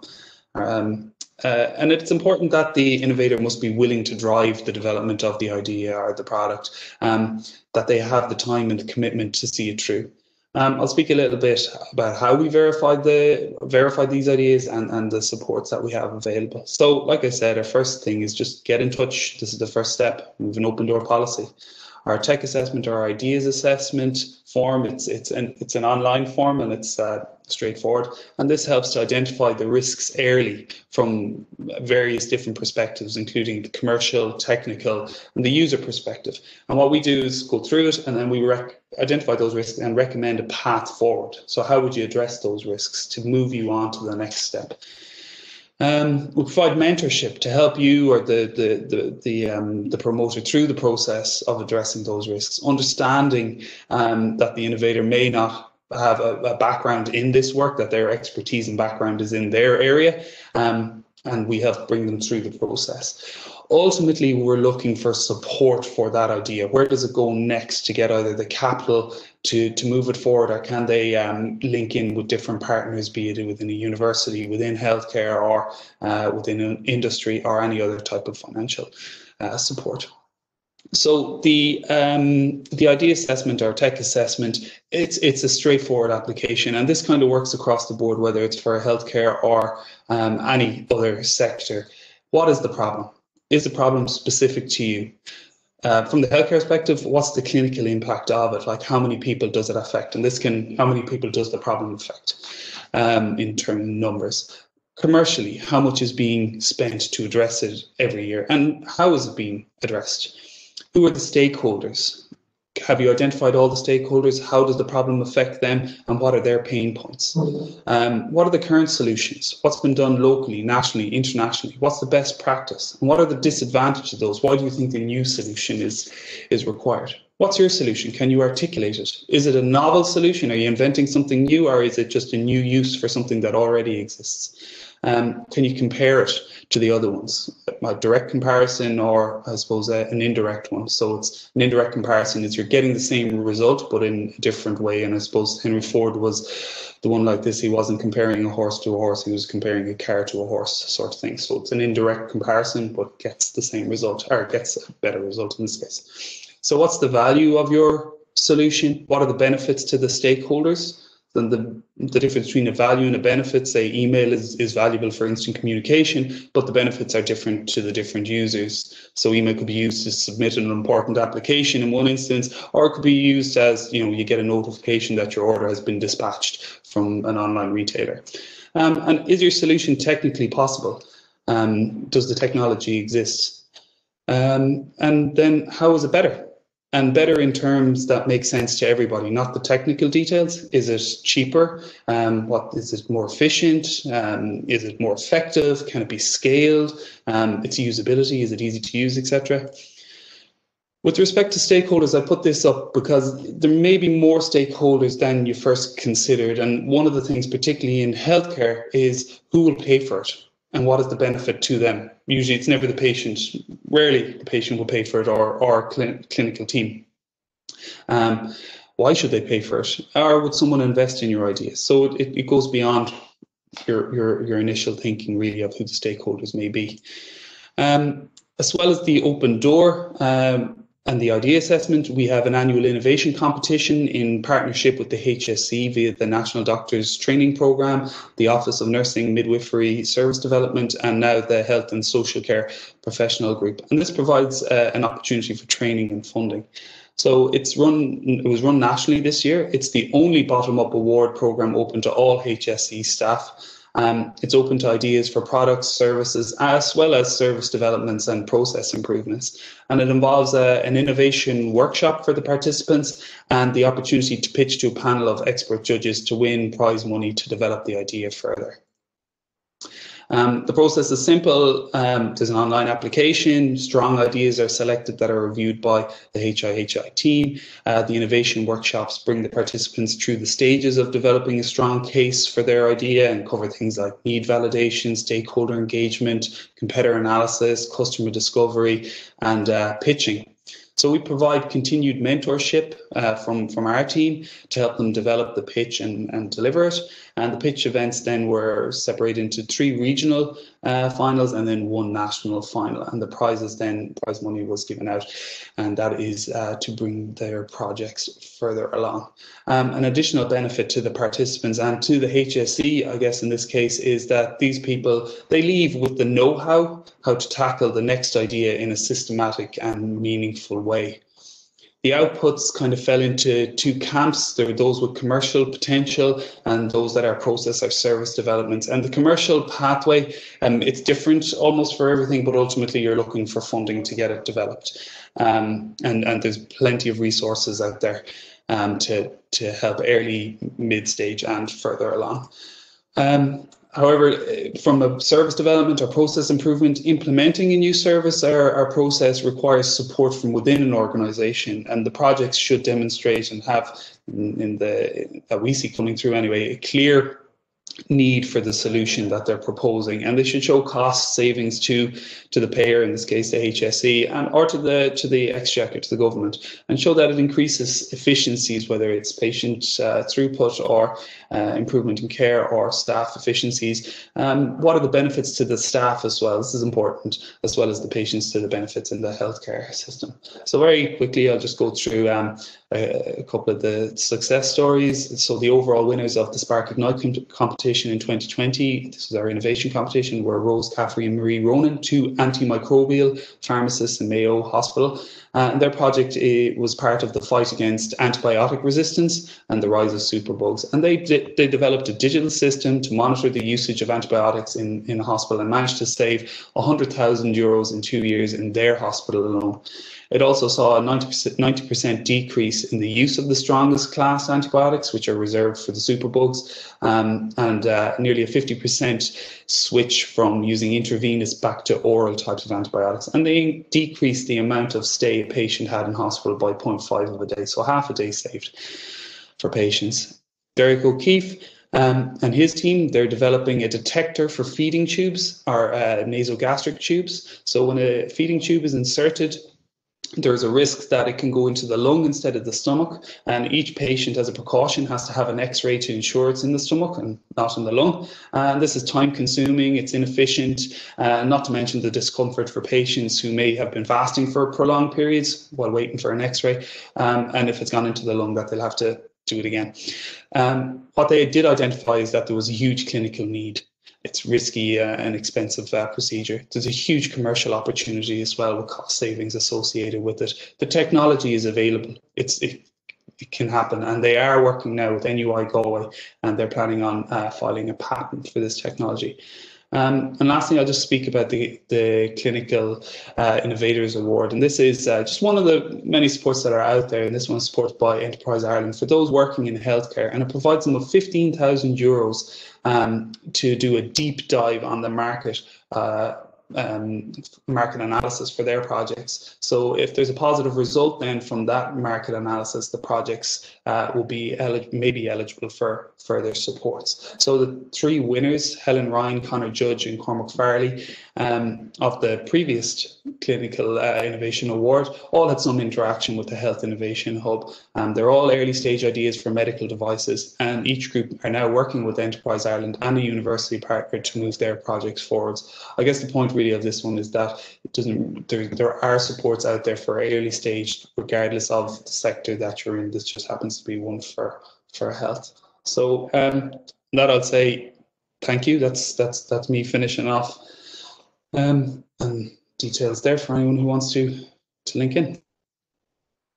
Um, uh, and it's important that the innovator must be willing to drive the development of the idea or the product, um, that they have the time and the commitment to see it through. Um, I'll speak a little bit about how we verified the verified these ideas and, and the supports that we have available. So, like I said, our first thing is just get in touch. This is the first step. We have an open door policy our tech assessment, our ideas assessment form. It's it's an it's an online form and it's uh, straightforward. And this helps to identify the risks early from various different perspectives, including the commercial, technical, and the user perspective. And what we do is go through it and then we identify those risks and recommend a path forward. So how would you address those risks to move you on to the next step? Um, we provide mentorship to help you or the the the the, um, the promoter through the process of addressing those risks, understanding um, that the innovator may not have a, a, background in this work, that their expertise and background is in their area, um, and we help bring them through the process. Ultimately, we're looking for support for that idea. Where does it go next to get either the capital to, to move it forward, or can they um, link in with different partners, be it within a university, within healthcare, or uh, within an industry, or any other type of financial uh, support? So the um, the idea assessment or tech assessment, it's it's a straightforward application, and this kind of works across the board, whether it's for healthcare or um, any other sector. What is the problem? Is the problem specific to you? Uh, from the healthcare perspective, what's the clinical impact of it? Like how many people does it affect? And this can, how many people does the problem affect um, in terms of numbers? Commercially, how much is being spent to address it every year? And how is it being addressed? Who are the stakeholders? Have you identified all the stakeholders? How does the problem affect them? And what are their pain points? Um, what are the current solutions? What's been done locally, nationally, internationally? What's the best practice? And what are the disadvantages of those? Why do you think the new solution is, is required? What's your solution? Can you articulate it? Is it a novel solution? Are you inventing something new or is it just a new use for something that already exists? Um, can you compare it to the other ones? A direct comparison or I suppose uh, an indirect one. So it's an indirect comparison is you're getting the same result but in a different way. And I suppose Henry Ford was the one like this. He wasn't comparing a horse to a horse. He was comparing a car to a horse sort of thing. So it's an indirect comparison but gets the same result or gets a better result in this case. So what's the value of your solution? What are the benefits to the stakeholders? Then the, the difference between a value and a benefit, say email is, is valuable for instant communication, but the benefits are different to the different users. So email could be used to submit an important application in one instance, or it could be used as, you know, you get a notification that your order has been dispatched from an online retailer. Um, and is your solution technically possible? Um, does the technology exist? Um, and then how is it better? And better in terms that make sense to everybody, not the technical details. Is it cheaper? Um, what is it more efficient? Um, is it more effective? Can it be scaled? Um, its usability, is it easy to use, etc. With respect to stakeholders, I put this up because there may be more stakeholders than you first considered. And one of the things, particularly in healthcare, is who will pay for it and what is the benefit to them? Usually it's never the patient, rarely the patient will pay for it or, or cl clinical team. Um, why should they pay for it? Or would someone invest in your idea? So it, it goes beyond your, your, your initial thinking really of who the stakeholders may be. Um, as well as the open door, um, and the idea assessment, we have an annual innovation competition in partnership with the HSE via the National Doctors Training Programme, the Office of Nursing Midwifery Service Development, and now the Health and Social Care Professional Group. And this provides uh, an opportunity for training and funding. So it's run. It was run nationally this year. It's the only bottom-up award program open to all HSE staff um, it's open to ideas for products, services, as well as service developments and process improvements. And it involves a, an innovation workshop for the participants and the opportunity to pitch to a panel of expert judges to win prize money to develop the idea further. Um, the process is simple. Um, there's an online application. Strong ideas are selected that are reviewed by the HIHI team. Uh, the innovation workshops bring the participants through the stages of developing a strong case for their idea and cover things like need validation, stakeholder engagement, competitor analysis, customer discovery, and uh, pitching. So we provide continued mentorship uh, from, from our team to help them develop the pitch and, and deliver it. And the pitch events then were separated into three regional uh, finals and then one national final. And the prizes then, prize money was given out, and that is uh, to bring their projects further along. Um, an additional benefit to the participants and to the HSE, I guess in this case, is that these people, they leave with the know-how, how to tackle the next idea in a systematic and meaningful way the outputs kind of fell into two camps. There are those with commercial potential and those that are process or service developments. And the commercial pathway, um, it's different almost for everything, but ultimately you're looking for funding to get it developed. Um, and, and there's plenty of resources out there um, to, to help early, mid stage and further along. Um, However, uh, from a service development or process improvement, implementing a new service or, or process requires support from within an organization, and the projects should demonstrate and have, in, in the that we see coming through anyway, a clear need for the solution that they're proposing. And they should show cost savings to to the payer in this case the HSE and or to the to the exchequer to the government and show that it increases efficiencies whether it's patient uh, throughput or uh, improvement in care or staff efficiencies. Um, what are the benefits to the staff as well? This is important as well as the patients to the benefits in the healthcare system. So very quickly I'll just go through um, a, couple of the success stories so the overall winners of the Spark Ignite competition competition in 2020. This was our innovation competition were Rose Caffrey and Marie Ronan, two antimicrobial pharmacists in Mayo Hospital, uh, and their project uh, was part of the fight against antibiotic resistance and the rise of superbugs. And they they developed a digital system to monitor the usage of antibiotics in, in a hospital and managed to save 100,000 euros in two years in their hospital alone. It also saw a 90%, 90% decrease in the use of the strongest class antibiotics, which are reserved for the superbugs, um, and uh, nearly a 50% switch from using intravenous back to oral types of antibiotics. And they decreased the amount of stay patient had in hospital by 0.5 of a day, so half a day saved for patients. Derek O'Keefe um, and his team, they're developing a detector for feeding tubes or uh, nasogastric tubes. So when a feeding tube is inserted there's a risk that it can go into the lung instead of the stomach and each patient as a precaution has to have an x-ray to ensure it's in the stomach and not in the lung. And this is time consuming it's inefficient uh, not to mention the discomfort for patients who may have been fasting for prolonged periods while waiting for an x-ray um, and if it's gone into the lung that they'll have to do it again. Um, what they did identify is that there was a huge clinical need it's risky uh, and expensive uh, procedure. There's a huge commercial opportunity as well with cost savings associated with it. The technology is available. It's it, it can happen, and they are working now with NUI Galway, and they're planning on uh, filing a patent for this technology. Um, and lastly, I'll just speak about the, the Clinical uh, Innovators Award. And this is uh, just one of the many supports that are out there. And this one's supported by Enterprise Ireland for those working in healthcare. And it provides them with 15,000 euros um, to do a deep dive on the market uh, um, market analysis for their projects. So if there's a positive result then from that market analysis, the projects uh, will be maybe eligible for further supports. So the three winners, Helen Ryan, Connor Judge and Cormac Farley um, of the previous Clinical uh, Innovation Award, all had some interaction with the Health Innovation Hub. Um, they're all early stage ideas for medical devices and each group are now working with Enterprise Ireland and a university partner to move their projects forwards. I guess the point really of this one is that it doesn't there, there are supports out there for early stage regardless of the sector that you're in this just happens to be one for for health. So um that i'd say thank you. That's that's that's me finishing off um and details there for anyone who wants to to link in.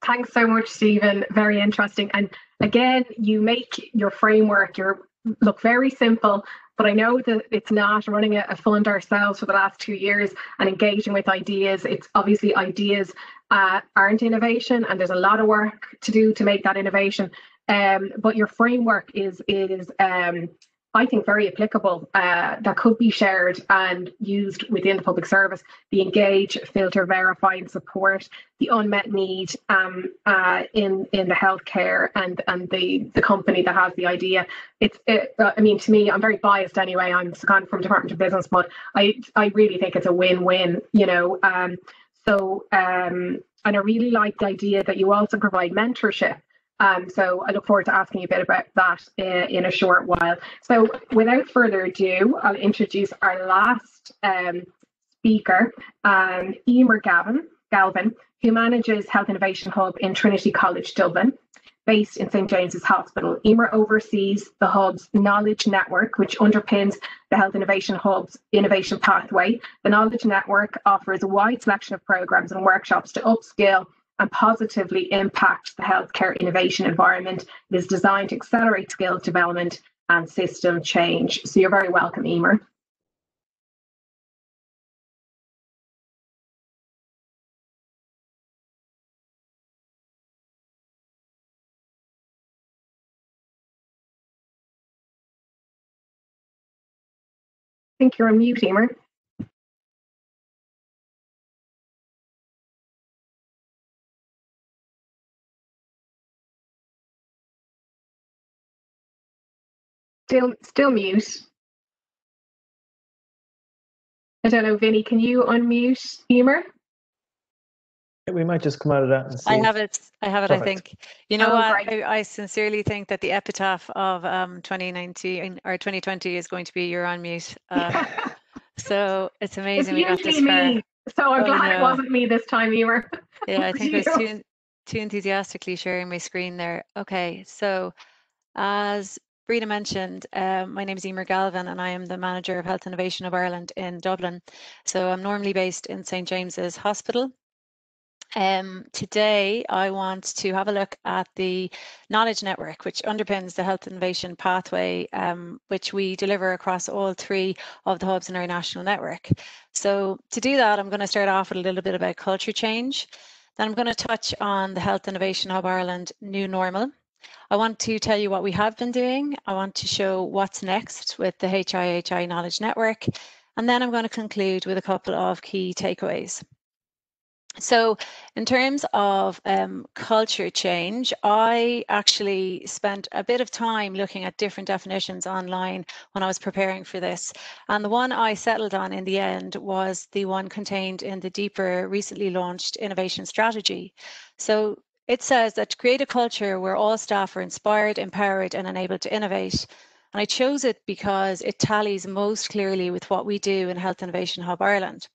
Thanks so much Steven. Very interesting. And again you make your framework your look very simple but I know that it's not running a fund ourselves for the last two years and engaging with ideas. It's obviously ideas uh, aren't innovation, and there's a lot of work to do to make that innovation. Um, but your framework is is um, I think, very applicable uh, that could be shared and used within the public service. The engage, filter, verify, and support the unmet need um, uh, in in the healthcare and and the the company that has the idea. It's it, uh, I mean to me, I'm very biased anyway. I'm of from Department of Business, but I I really think it's a win-win. You know, um, so um, and I really like the idea that you also provide mentorship um, so I look forward to asking you a bit about that in, a short while. So without further ado, I'll introduce our last um, speaker, um, Eimear Gavin, Galvin, who manages Health Innovation Hub in Trinity College Dublin. Based in St James's Hospital, Eimear oversees the Hub's knowledge network, which underpins the Health Innovation Hub's innovation pathway. The knowledge network offers a wide selection of programs and workshops to upskill and positively impact the healthcare innovation environment. It is designed to accelerate skills development and system change. So you're very welcome, Eimear. Think you're on mute, Eimear. Still, still mute. I don't know, Vinny, can you unmute Eimear? We might just come out of that and see. I have it. I have it. I think. You know Oh, what? I, I sincerely think that the epitaph of um 2019 or 2020 is going to be "You're on mute." Uh, so it's it's amazing we got this usually far. me, so I'm Oh, glad it wasn't me this time, Eimear. Yeah, I think I was too too enthusiastically sharing my screen there. Okay, so as Breda mentioned, um, my name is Eimear Galvin and I am the manager of Health Innovation of Ireland in Dublin. So I'm normally based in St James's Hospital. Um, today, I want to have a look at the knowledge network, which underpins the health innovation pathway, um, which we deliver across all three of the hubs in our national network. So to do that, I'm going to start off with a little bit about culture change. Then I'm going to touch on the Health Innovation Hub Ireland new normal. I want to tell you what we have been doing. I want to show what's next with the HIHI Knowledge Network. And then I'm going to conclude with a couple of key takeaways. So, in terms of um, culture change, I actually spent a bit of time looking at different definitions online when I was preparing for this. And the one I settled on in the end was the one contained in the DPER, recently launched innovation strategy. So, it says that to create a culture where all staff are inspired, empowered, and enabled to innovate. And I chose it because it tallies most clearly with what we do in Health Innovation Hub Ireland.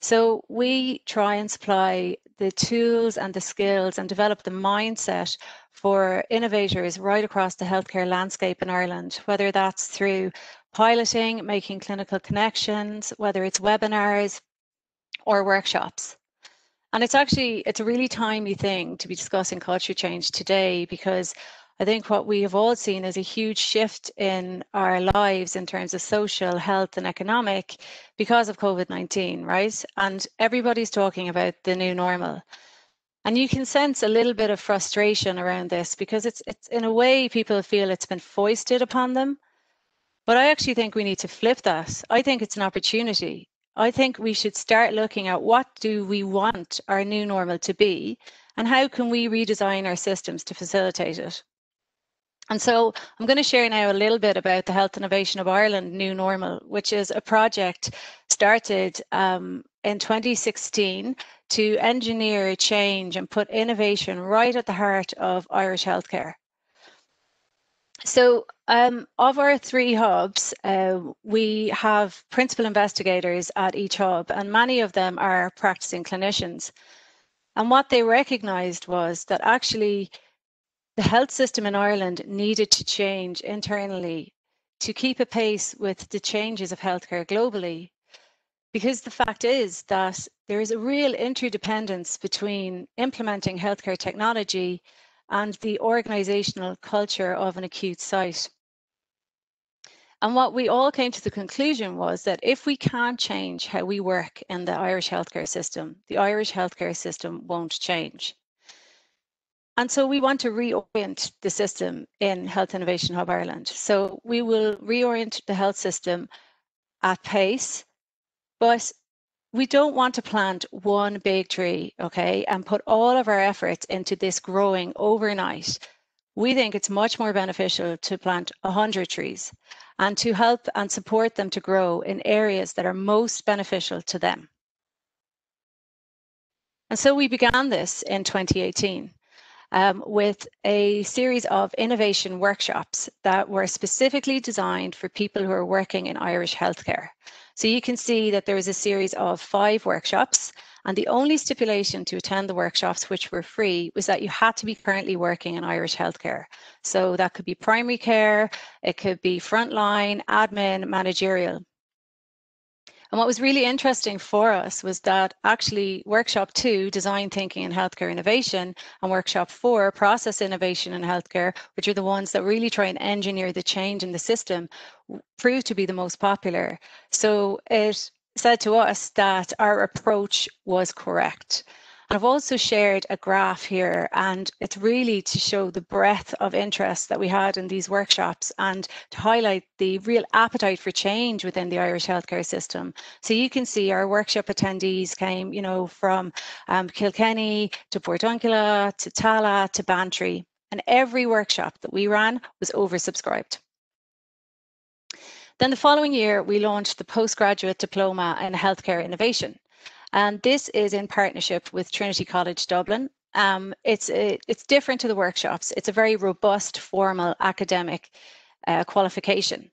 So we try and supply the tools and the skills and develop the mindset for innovators right across the healthcare landscape in Ireland, whether that's through piloting, making clinical connections, whether it's webinars or workshops. And it's actually, it's a really timely thing to be discussing culture change today because I think what we have all seen is a huge shift in our lives in terms of social, health, and economic because of COVID 19, right? And everybody's talking about the new normal. And you can sense a little bit of frustration around this because it's, it's in a way people feel it's been foisted upon them. But I actually think we need to flip that. I think it's an opportunity. I think we should start looking at what do we want our new normal to be and how can we redesign our systems to facilitate it. And so I'm going to share now a little bit about the Health Innovation of Ireland New Normal, which is a project started um, in 2016 to engineer change and put innovation right at the heart of Irish healthcare. So, um, of our three hubs, uh, we have principal investigators at each hub, and many of them are practicing clinicians. And what they recognized was that actually the health system in Ireland needed to change internally to keep a pace with the changes of healthcare globally. Because the fact is that there is a real interdependence between implementing healthcare technology and the organizational culture of an acute site. And what we all came to the conclusion was that if we can't change how we work in the Irish healthcare system, the Irish healthcare system won't change. And so we want to reorient the system in Health Innovation Hub Ireland. So we will reorient the health system at pace, but we don't want to plant one big tree, okay, and put all of our efforts into this growing overnight. We think it's much more beneficial to plant 100 trees and to help and support them to grow in areas that are most beneficial to them. And so we began this in 2018 um, with a series of innovation workshops that were specifically designed for people who are working in Irish healthcare. So you can see that there was a series of five workshops, and the only stipulation to attend the workshops, which were free, was that you had to be currently working in Irish healthcare. So that could be primary care, it could be frontline, admin, managerial. And what was really interesting for us was that actually workshop two, design thinking and healthcare innovation, and workshop four, process innovation in healthcare, which are the ones that really try and engineer the change in the system, proved to be the most popular. So it said to us that our approach was correct. I've also shared a graph here, and it's really to show the breadth of interest that we had in these workshops and to highlight the real appetite for change within the Irish healthcare system. So you can see our workshop attendees came, you know, from um, Kilkenny to Portunkilla to Tallaght to Bantry, and every workshop that we ran was oversubscribed. Then the following year, we launched the postgraduate diploma in healthcare innovation. And this is in partnership with Trinity College Dublin. Um, it's, a, it's different to the workshops. It's a very robust, formal academic uh, qualification.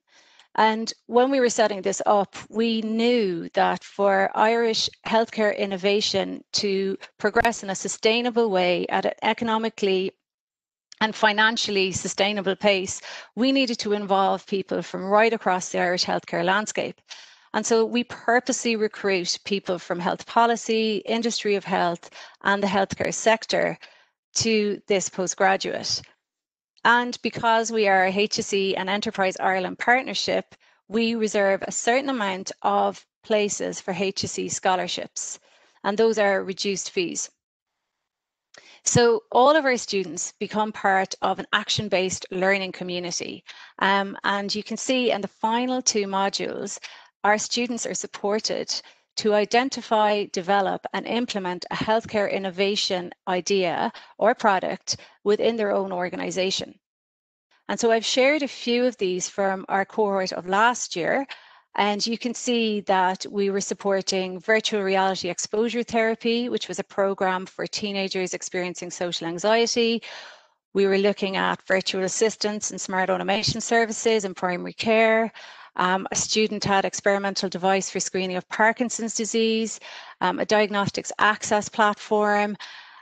And when we were setting this up, we knew that for Irish healthcare innovation to progress in a sustainable way at an economically and financially sustainable pace, we needed to involve people from right across the Irish healthcare landscape. And so we purposely recruit people from health policy, industry of health, and the healthcare sector to this postgraduate. And because we are a HSE and Enterprise Ireland partnership, we reserve a certain amount of places for HSE scholarships, and those are reduced fees. So all of our students become part of an action-based learning community. Um, and you can see in the final two modules, our students are supported to identify, develop and implement a healthcare innovation idea or product within their own organization. And so I've shared a few of these from our cohort of last year. And you can see that we were supporting virtual reality exposure therapy, which was a program for teenagers experiencing social anxiety. We were looking at virtual assistants and smart automation services in primary care. Um, a student had experimental device for screening of Parkinson's disease, um, a diagnostics access platform,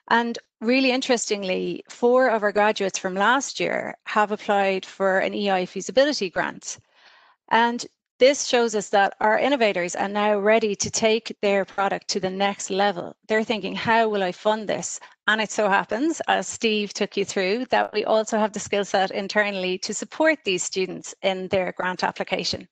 and really interestingly, four of our graduates from last year have applied for an EI feasibility grant. And this shows us that our innovators are now ready to take their product to the next level. They're thinking, how will I fund this? And it so happens, as Steve took you through, that we also have the skill set internally to support these students in their grant application.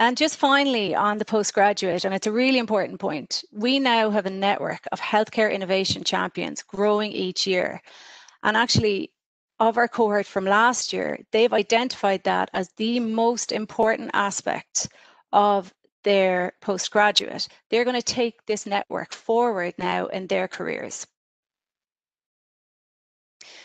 And just finally on the postgraduate, and it's a really important point, we now have a network of healthcare innovation champions growing each year. And actually, of our cohort from last year, they've identified that as the most important aspect of their postgraduate. They're going to take this network forward now in their careers.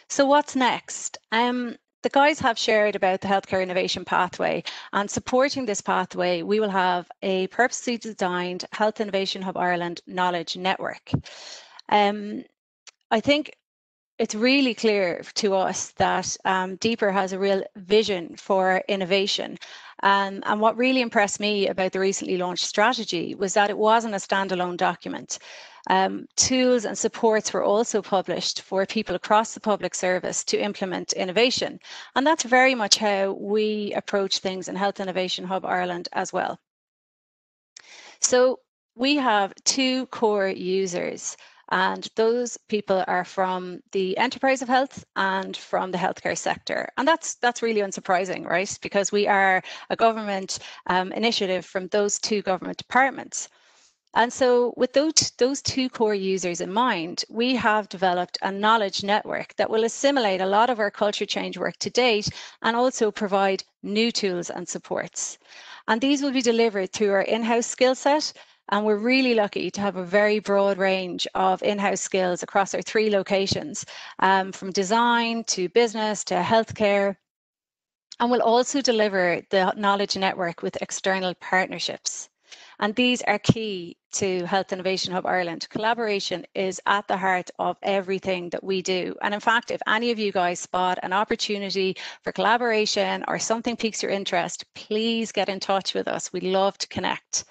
So what's next? Um, the guys have shared about the healthcare innovation pathway and supporting this pathway, we will have a purposely designed Health Innovation Hub Ireland knowledge network. Um, I think it's really clear to us that um, DPER has a real vision for innovation. Um, and what really impressed me about the recently launched strategy was that it wasn't a standalone document. Um, tools and supports were also published for people across the public service to implement innovation. And that's very much how we approach things in Health Innovation Hub Ireland as well. So we have two core users and those people are from the enterprise of health and from the healthcare sector and that's that's really unsurprising right because we are a government um, initiative from those two government departments and so with those, those two core users in mind, we have developed a knowledge network that will assimilate a lot of our culture change work to date and also provide new tools and supports. And these will be delivered through our in-house skill set. And we're really lucky to have a very broad range of in-house skills across our three locations, um, from design to business to healthcare. And we'll also deliver the knowledge network with external partnerships. And these are key to Health Innovation Hub Ireland. Collaboration is at the heart of everything that we do. And in fact, if any of you guys spot an opportunity for collaboration or something piques your interest, please get in touch with us. We'd love to connect.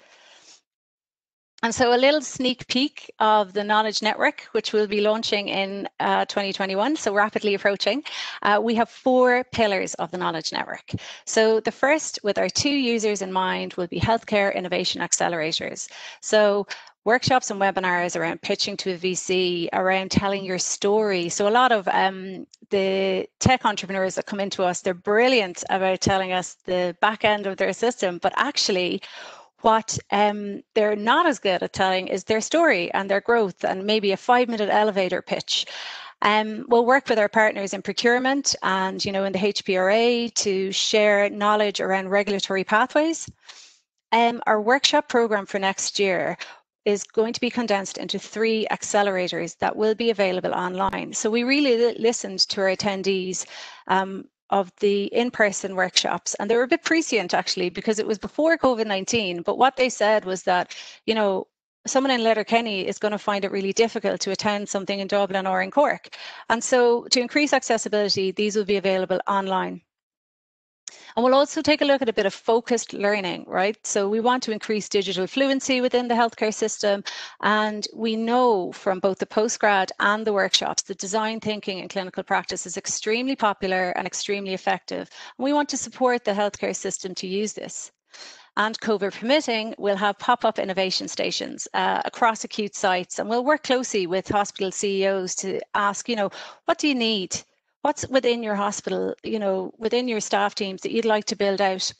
And so a little sneak peek of the Knowledge Network, which we'll be launching in uh, 2021, so rapidly approaching. Uh, we have four pillars of the Knowledge Network. So the first, with our two users in mind, will be healthcare innovation accelerators. So workshops and webinars around pitching to a VC, around telling your story. So a lot of um, the tech entrepreneurs that come into us, they're brilliant about telling us the back end of their system, but actually what um, they're not as good at telling is their story and their growth and maybe a five minute elevator pitch. Um, we'll work with our partners in procurement and you know in the HPRA to share knowledge around regulatory pathways. Um, our workshop program for next year is going to be condensed into three accelerators that will be available online. So we really listened to our attendees um, of the in-person workshops. And they were a bit prescient actually because it was before COVID-19 but what they said was that you know someone in Letterkenny is going to find it really difficult to attend something in Dublin or in Cork. And so to increase accessibility these will be available online and we'll also take a look at a bit of focused learning, right? So we want to increase digital fluency within the healthcare system. And we know from both the postgrad and the workshops that design thinking and clinical practice is extremely popular and extremely effective. And we want to support the healthcare system to use this and COVID permitting, we'll have pop-up innovation stations uh, across acute sites and we'll work closely with hospital CEOs to ask, you know, what do you need? What's within your hospital, you know, within your staff teams that you'd like to build out.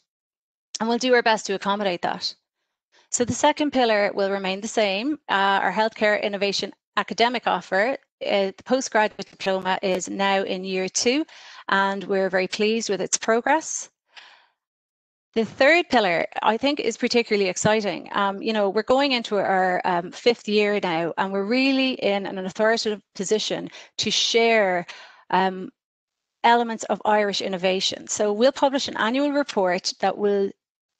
And we'll do our best to accommodate that. So the second pillar will remain the same. Uh, our healthcare innovation academic offer, uh, the postgraduate diploma is now in year two, and we're very pleased with its progress. The third pillar, I think, is particularly exciting. Um, you know, we're going into our um, fifth year now, and we're really in an authoritative position to share um, elements of Irish innovation. So we'll publish an annual report that will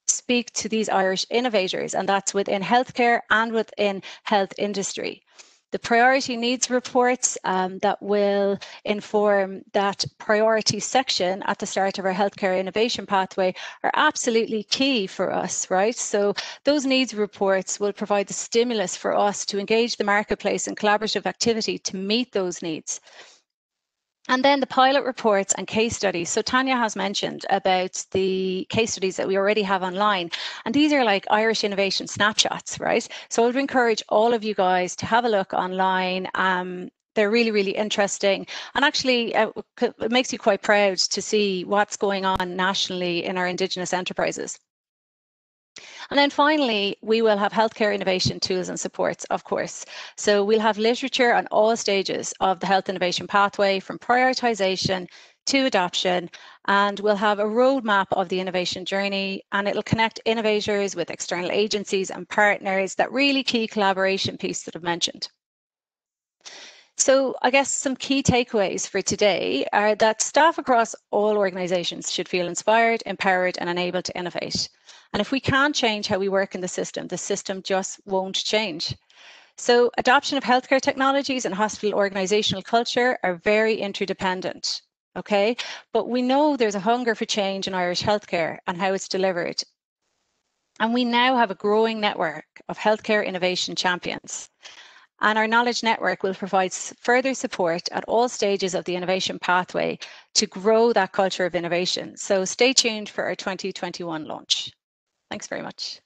speak to these Irish innovators, and that's within healthcare and within health industry. The priority needs reports um, that will inform that priority section at the start of our healthcare innovation pathway are absolutely key for us, right? So those needs reports will provide the stimulus for us to engage the marketplace in collaborative activity to meet those needs. And then the pilot reports and case studies. So Tanya has mentioned about the case studies that we already have online. And these are like Irish innovation snapshots, right? So I would encourage all of you guys to have a look online. Um, they're really, really interesting. And actually, uh, it makes you quite proud to see what's going on nationally in our Indigenous enterprises. And then finally, we will have healthcare innovation tools and supports, of course. So we'll have literature on all stages of the health innovation pathway from prioritization to adoption, and we'll have a roadmap of the innovation journey, and it'll connect innovators with external agencies and partners, that really key collaboration piece that I've mentioned. So I guess some key takeaways for today are that staff across all organisations should feel inspired, empowered and enabled to innovate. And if we can't change how we work in the system, the system just won't change. So adoption of healthcare technologies and hospital organizational culture are very interdependent. Okay, but we know there's a hunger for change in Irish healthcare and how it's delivered. And we now have a growing network of healthcare innovation champions. And our knowledge network will provide further support at all stages of the innovation pathway to grow that culture of innovation. So stay tuned for our 2021 launch. Thanks very much.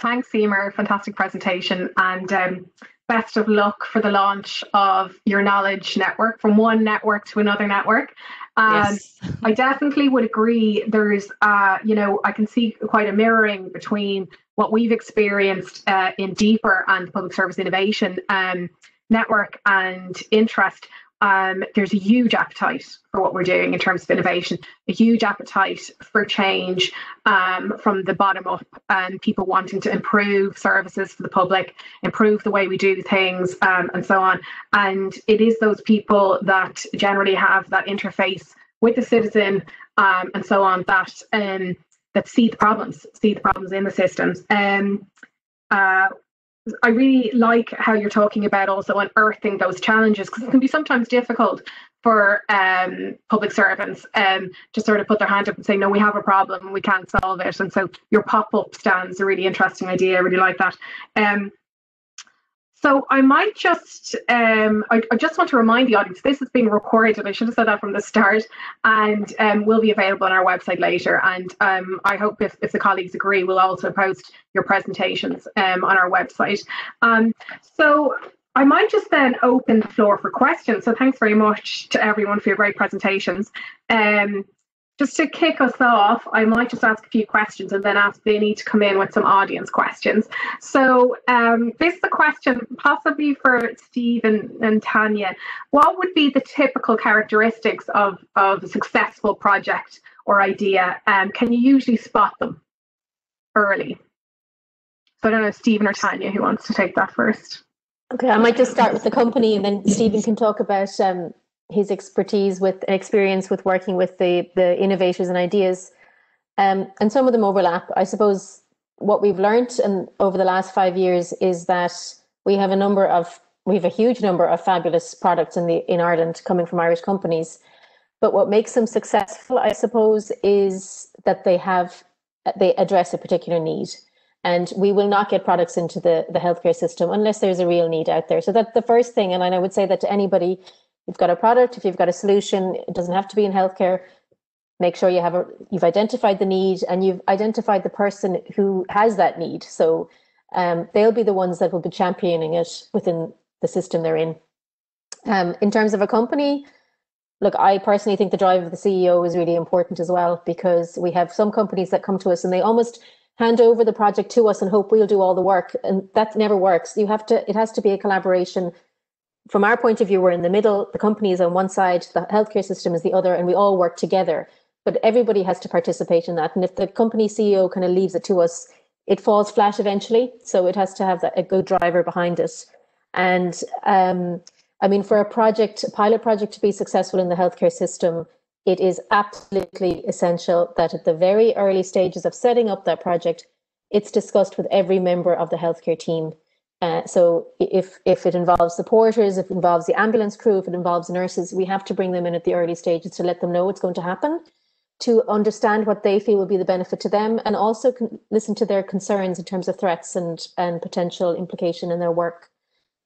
Thanks, Eimear. Fantastic presentation. And um, best of luck for the launch of your knowledge network from one network to another network. Um, yes. I definitely would agree. There's, uh, you know, I can see quite a mirroring between what we've experienced uh, in DPER and public service innovation um, network and interest um, there's a huge appetite for what we're doing in terms of innovation, a huge appetite for change um, from the bottom up, and people wanting to improve services for the public, improve the way we do things, um, and so on. And it is those people that generally have that interface with the citizen um, and so on that um, that see the problems, see the problems in the systems. Um, uh, I really like how you're talking about also unearthing those challenges because it can be sometimes difficult for um, public servants um, to sort of put their hand up and say, no, we have a problem we can't solve it. And so your pop-up stands a really interesting idea. I really like that. Um, so I might just, um, I, I, just want to remind the audience, this is being recorded. I should have said that from the start and um, will be available on our website later. And um, I hope if, if the colleagues agree, we'll also post your presentations um, on our website. Um, so I might just then open the floor for questions. So thanks very much to everyone for your great presentations. Um, just to kick us off, I might just ask a few questions and then ask Vinny to come in with some audience questions. So um, this is a question possibly for Steve and, and Tanya. What would be the typical characteristics of, of a successful project or idea? Um, can you usually spot them early? So I don't know, Steven or Tanya, who wants to take that first? Okay, I might just start with the company and then Steven can talk about um, his expertise with and experience with working with the the innovators and ideas, um, and some of them overlap. I suppose what we've learned and over the last five years is that we have a number of we have a huge number of fabulous products in the in Ireland coming from Irish companies. But what makes them successful, I suppose, is that they have they address a particular need. And we will not get products into the, the healthcare system unless there's a real need out there. So that's the first thing. And I would say that to anybody, you've got a product, if you've got a solution, it doesn't have to be in healthcare. Make sure you have a you've identified the need and you've identified the person who has that need. So um, they'll be the ones that will be championing it within the system they're in. Um, in terms of a company, look, I personally think the drive of the CEO is really important as well because we have some companies that come to us and they almost hand over the project to us and hope we'll do all the work, and that never works. You have to; it has to be a collaboration. From our point of view, we're in the middle. The company is on one side, the healthcare system is the other, and we all work together. But everybody has to participate in that. And if the company CEO kind of leaves it to us, it falls flat eventually. So it has to have that, a good driver behind it. And um, I mean, for a project, a pilot project to be successful in the healthcare system, it is absolutely essential that at the very early stages of setting up that project, it's discussed with every member of the healthcare team. Uh, so if if it involves supporters, if it involves the ambulance crew, if it involves nurses, we have to bring them in at the early stages to let them know what's going to happen, to understand what they feel will be the benefit to them, and also listen to their concerns in terms of threats and and potential implication in their work.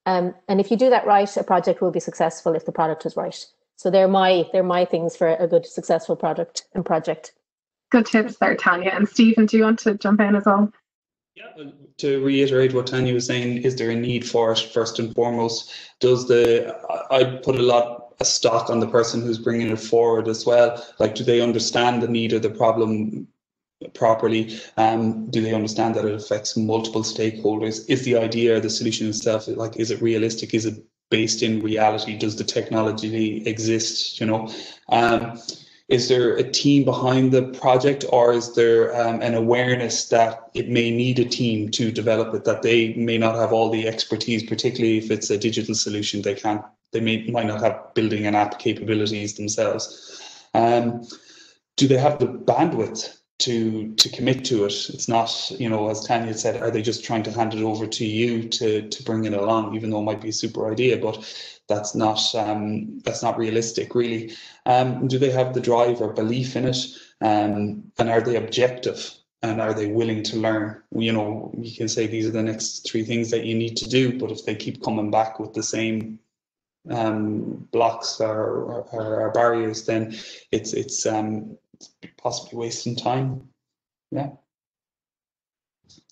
Um, and if you do that right, a project will be successful if the product is right. So they're my they're my things for a good successful product and project. Good tips there, Tanya. And Steven, do you want to jump in as well? Yeah, to reiterate what Tanya was saying, is there a need for it first and foremost? Does the I put a lot of stock on the person who's bringing it forward as well. Like, do they understand the need or the problem properly? Um, do they understand that it affects multiple stakeholders? Is the idea, the solution itself, like, is it realistic? Is it based in reality? Does the technology exist? You know, um, is there a team behind the project, or is there um, an awareness that it may need a team to develop it? That they may not have all the expertise, particularly if it's a digital solution. They can't. They may might not have building an app capabilities themselves. Um, do they have the bandwidth to to commit to it. It's not, you know, as Tanya said, are they just trying to hand it over to you to to bring it along, even though it might be a super idea, but that's not um, that's not realistic, really. Um, do they have the drive or belief in it, um, and are they objective? And are they willing to learn? You know, you can say these are the next three things that you need to do, but if they keep coming back with the same um, blocks or, or, or, barriers, then it's it's um, possibly wasting time. Yeah.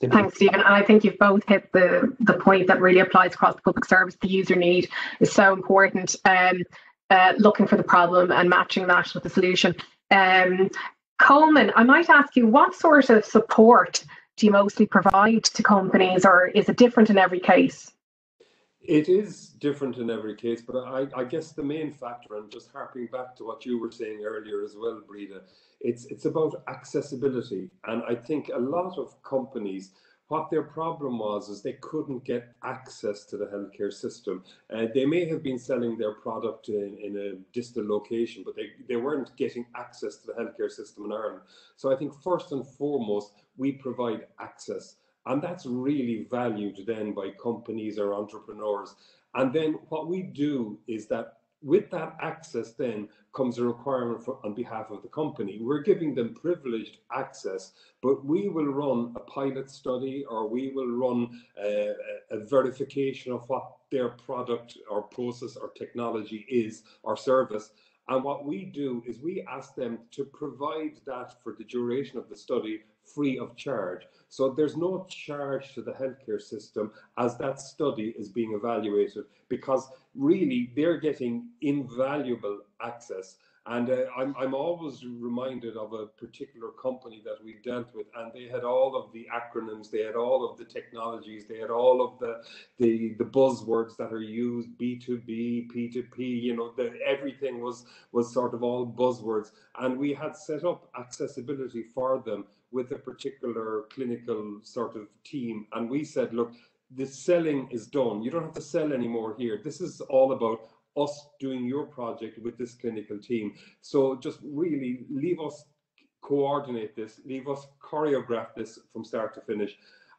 Thanks, Steven. And I think you've both hit the, the point that really applies across the public service. The user need is so important. Um, uh, looking for the problem and matching that with the solution. Um, Colman, I might ask you, what sort of support do you mostly provide to companies, or is it different in every case? It is different in every case, but I, I guess the main factor, and just harping back to what you were saying earlier as well, Breda, it's it's about accessibility. And I think a lot of companies, what their problem was is they couldn't get access to the healthcare system. Uh, they may have been selling their product in, in a distant location, but they, they weren't getting access to the healthcare system in Ireland. So I think first and foremost, we provide access. And that's really valued then by companies or entrepreneurs. And then what we do is that with that access then comes a requirement for, on behalf of the company. We're giving them privileged access, but we will run a pilot study or we will run a, a verification of what their product or process or technology is or service. And what we do is we ask them to provide that for the duration of the study free of charge. So there's no charge to the healthcare system as that study is being evaluated because really they're getting invaluable access. And uh, I'm, I'm always reminded of a particular company that we dealt with, and they had all of the acronyms, they had all of the technologies, they had all of the the, the buzzwords that are used, B2B, P2P, you know, the, everything was was sort of all buzzwords. And we had set up accessibility for them with a particular clinical sort of team. And we said, look, the selling is done. You don't have to sell anymore here. This is all about us doing your project with this clinical team. So just really leave us coordinate this, leave us choreograph this from start to finish.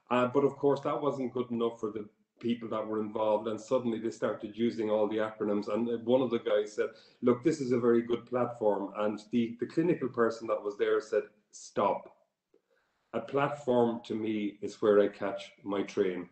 Uh, but of course, that wasn't good enough for the people that were involved and suddenly they started using all the acronyms and one of the guys said look this is a very good platform and the the clinical person that was there said stop a platform to me is where i catch my train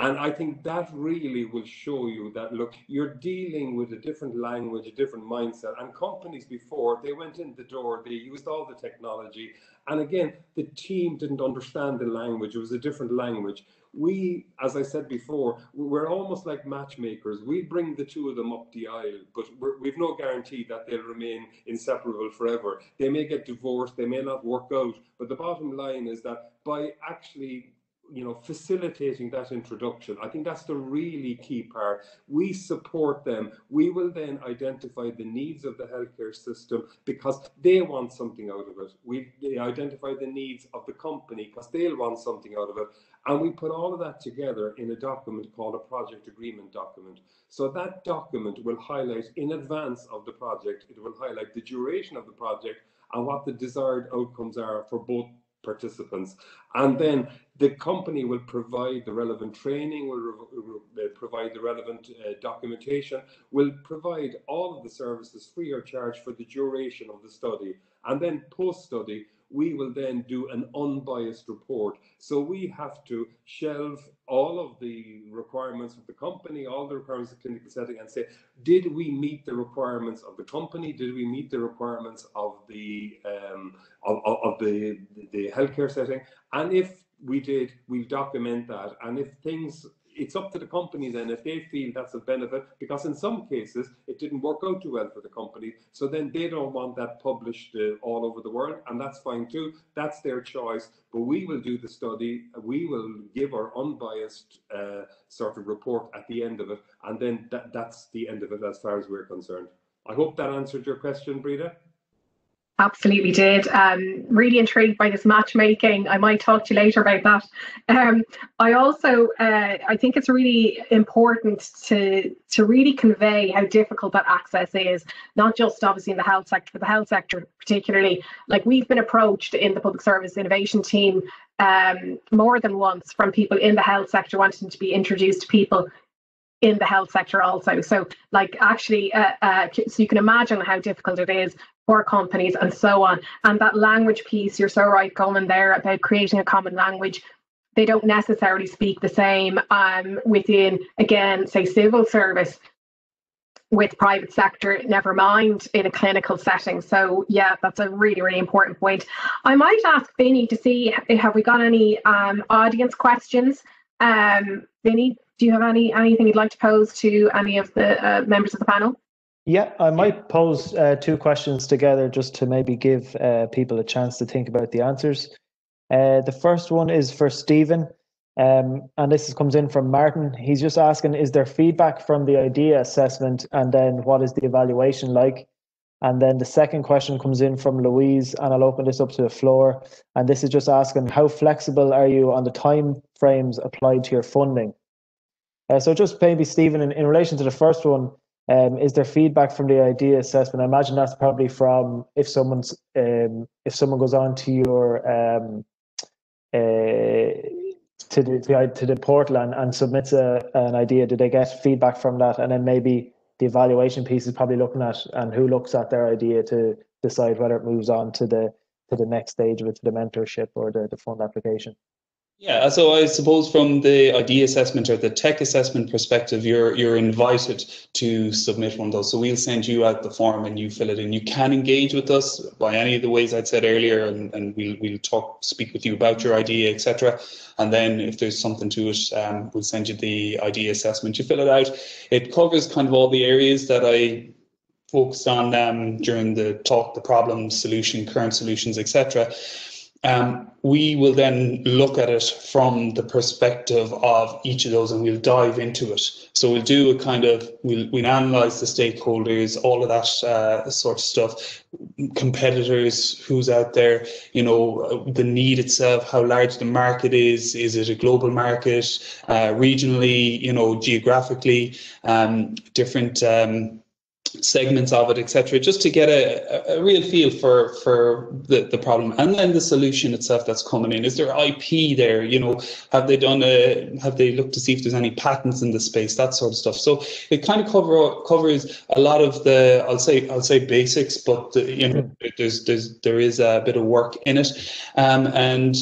and I think that really will show you that, look, you're dealing with a different language, a different mindset. And companies before, they went in the door, they used all the technology. And again, the team didn't understand the language, it was a different language. We, as I said before, we're almost like matchmakers. We bring the two of them up the aisle, but we've no guarantee that they'll remain inseparable forever. They may get divorced, they may not work out. But the bottom line is that by actually you know, facilitating that introduction. I think that's the really key part. We support them. We will then identify the needs of the healthcare system because they want something out of it. We identify the needs of the company because they'll want something out of it. And we put all of that together in a document called a project agreement document. So that document will highlight in advance of the project, it will highlight the duration of the project and what the desired outcomes are for both participants. And then the company will provide the relevant training, will, uh, provide the relevant uh, documentation, will provide all of the services free or charge for the duration of the study. And then post-study, we will then do an unbiased report. So we have to shelve all of the requirements of the company, all the requirements of clinical setting, and say, did we meet the requirements of the company? Did we meet the requirements of the um, of, of the the healthcare setting? And if we did, we'll document that. And if things it's up to the company then if they feel that's a benefit, because in some cases it didn't work out too well for the company. So then they don't want that published uh, all over the world, and that's fine too. That's their choice. But we will do the study, we will give our unbiased uh, sort of report at the end of it, and then that, that's the end of it as far as we're concerned. I hope that answered your question, Breda. Absolutely did. Um, really intrigued by this matchmaking. I might talk to you later about that. Um, I also, uh, I think it's really important to to really convey how difficult that access is, not just obviously in the health sector, but the health sector particularly. Like we've been approached in the public service innovation team um, more than once from people in the health sector wanting to be introduced to people in the health sector also. So, like, actually, uh, uh, so you can imagine how difficult it is for companies and so on. And that language piece, you're so right, Colin, there about creating a common language. They don't necessarily speak the same um, within, again, say, civil service with private sector, never mind in a clinical setting. So yeah, that's a really, really important point. I might ask Vinny to see, have we got any um, audience questions? Um, Vinny, do you have any anything you'd like to pose to any of the uh, members of the panel? Yeah, I might pose uh, two questions together just to maybe give uh, people a chance to think about the answers. Uh, the first one is for Steven, um, and this comes in from Martin. He's just asking Is there feedback from the idea assessment, and then what is the evaluation like? And then the second question comes in from Louise, and I'll open this up to the floor. And this is just asking How flexible are you on the time frames applied to your funding? Uh, so, just maybe, Steven, in, in relation to the first one, um, is there feedback from the idea assessment? I imagine that's probably from if someone's um, if someone goes on to your um, uh, to the to the portal and, and submits a, an idea. Do they get feedback from that? And then maybe the evaluation piece is probably looking at and who looks at their idea to decide whether it moves on to the to the next stage to the mentorship or the, the fund application. Yeah, so I suppose from the idea assessment or the tech assessment perspective, you're you're invited to submit one of those. So we'll send you out the form and you fill it in. You can engage with us by any of the ways I'd said earlier, and, and we'll we'll talk, speak with you about your idea, etc. And then if there's something to it, um, we'll send you the idea assessment. You fill it out. It covers kind of all the areas that I focused on um, during the talk, the problem, solution, current solutions, etc. Um, we will then look at it from the perspective of each of those and we'll dive into it. So we'll do a kind of, we'll, we'll analyze the stakeholders, all of that uh, sort of stuff, competitors, who's out there, you know, the need itself, how large the market is, is it a global market, uh, regionally, you know, geographically, um, different. Um, segments of it, etc., just to get a, a real feel for for the, the problem and then the solution itself that's coming in. Is there IP there? You know, have they done a have they looked to see if there's any patents in the space, that sort of stuff. So it kind of cover covers a lot of the I'll say I'll say basics, but the, you know there's there's there is a bit of work in it, um, and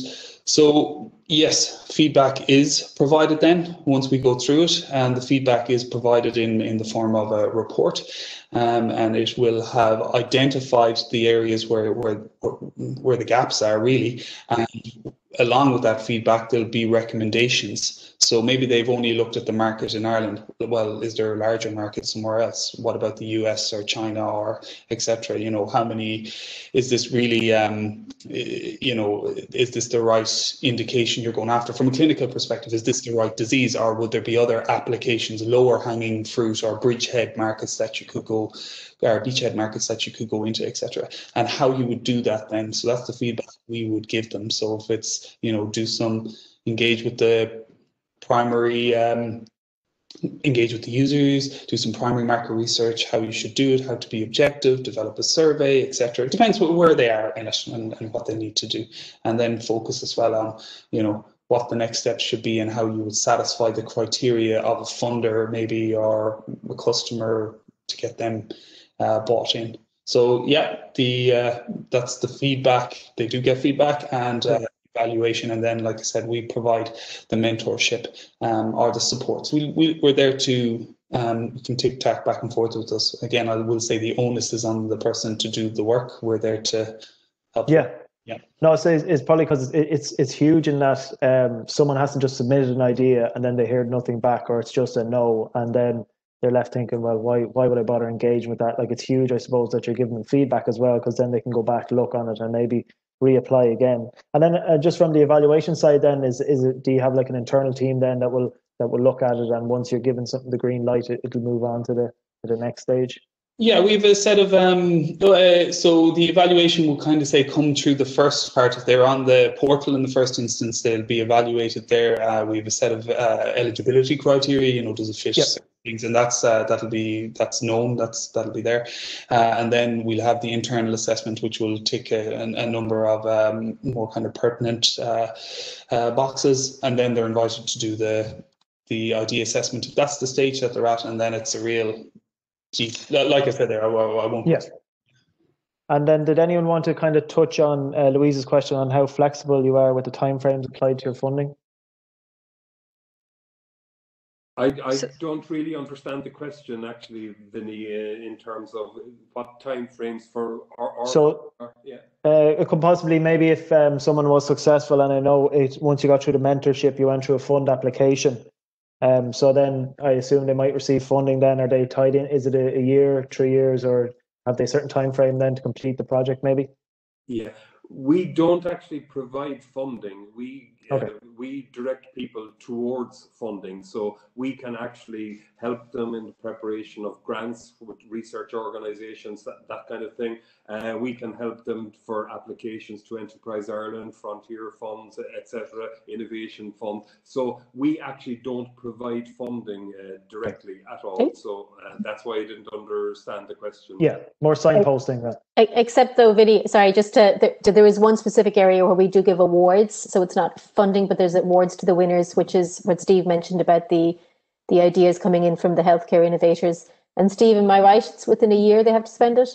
so yes, feedback is provided then once we go through it, and the feedback is provided in, in the form of a report, um, and it will have identified the areas where where where the gaps are really, and along with that feedback, there'll be recommendations. So maybe they've only looked at the market in Ireland. Well, is there a larger market somewhere else? What about the US or China or etc.? You know, how many? Is this really? Um, you know, is this the right indication you're going after from a clinical perspective? Is this the right disease, or would there be other applications, lower hanging fruit or bridgehead markets that you could go? Or beachhead markets that you could go into, etc., and how you would do that then. So that's the feedback we would give them. So if it's you know do some engage with the primary um, engage with the users, do some primary market research, how you should do it, how to be objective, develop a survey, etc. It depends where they are in it and, and what they need to do, and then focus as well on you know what the next steps should be and how you would satisfy the criteria of a funder maybe or a customer to get them uh, bought in. So yeah, the uh, that's the feedback. They do get feedback, and uh, evaluation. And then, like I said, we provide the mentorship um, or the supports. We, we, we're there to um, you can tick tack back and forth with us. Again, I will say the onus is on the person to do the work. We're there to help. Yeah. Yeah. No, it's, it's probably because it's, it's it's huge in that um, someone hasn't just submitted an idea and then they hear nothing back, or it's just a no, and then they're left thinking, well, why why would I bother engaging with that? Like it's huge, I suppose, that you're giving them feedback as well, because then they can go back, look on it, and maybe reapply again. And then uh, just from the evaluation side, then is is it? Do you have like an internal team then that will that will look at it, and once you're given something the green light, it, it'll move on to the to the next stage. Yeah, we have a set of um, uh, so the evaluation will kind of say come through the first part. If they're on the portal in the first instance, they'll be evaluated there. Uh, we have a set of uh, eligibility criteria. You know, does it fit yep and that's uh, that'll be that's known. That's that'll be there, uh, and then we'll have the internal assessment, which will tick a, a number of um, more kind of pertinent uh, uh, boxes, and then they're invited to do the the ID assessment. That's the stage that they're at, and then it's a real. Like I said there, I, I won't. Yes. And then, did anyone want to kind of touch on uh, Louise's question on how flexible you are with the timeframes applied to your funding? I, I so, don't really understand the question actually, Vinny, uh, in terms of what time frames for our, our so our, yeah. Uh, it could possibly maybe if um, someone was successful and I know it once you got through the mentorship you went through a fund application. Um, so then I assume they might receive funding then are they tied in is it a, a year, three years or have they a certain time frame then to complete the project maybe? Yeah. We don't actually provide funding. We Okay. Uh, we direct people towards funding so we can actually help them in the preparation of grants with research organizations that, that kind of thing. Uh, we can help them for applications to enterprise ireland frontier funds etc innovation fund. So we actually don't provide funding uh, directly at all. So uh, that's why i didn't understand the question. Yeah more signposting that except though Vinny, sorry just to, there, there is one specific area where we do give awards so it's not funding, but there's awards to the winners, which is what Steve mentioned about the the ideas coming in from the healthcare innovators. And Steve, am I right? It's within a year they have to spend it.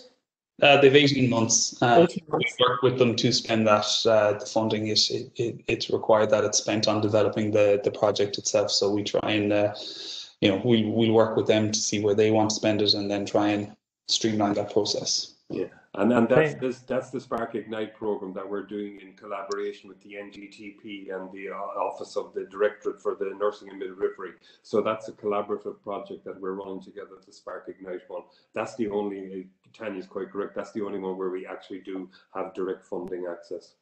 Uh, they've 18 months. Uh, 18 months. We work with them to spend that. Uh, the funding is it, it, it's required that it's spent on developing the the project itself. So we try and uh, you know we we'll work with them to see where they want to spend it, and then try and streamline that process. Yeah. And, and that's this that's the Spark Ignite program that we're doing in collaboration with the NDTP and the uh, Office of the Directorate for the Nursing and Midwifery. So that's a collaborative project that we're running together, the Spark Ignite one. That's the only, Tanya's quite correct, that's the only one where we actually do have direct funding access.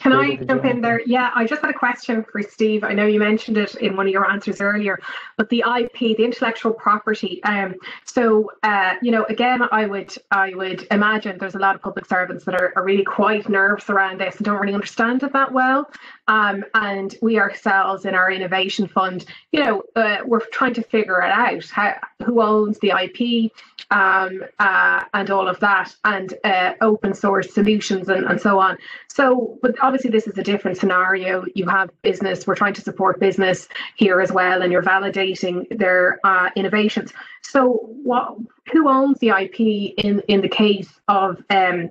Can I jump in there? Yeah, I just had a question for Steve. I know you mentioned it in one of your answers earlier, but the IP, the intellectual property. Um, so uh, you know, again, I would I would imagine there's a lot of public servants that are, are really quite nervous around this and don't really understand it that well. Um, and we ourselves in our innovation fund, you know, uh, we're trying to figure it out. How who owns the IP? Um, uh, and all of that, and uh, open source solutions and, and so on. So, but obviously this is a different scenario. You have business, we're trying to support business here as well, and you're validating their uh, innovations. So what, who owns the IP in, in the case of um,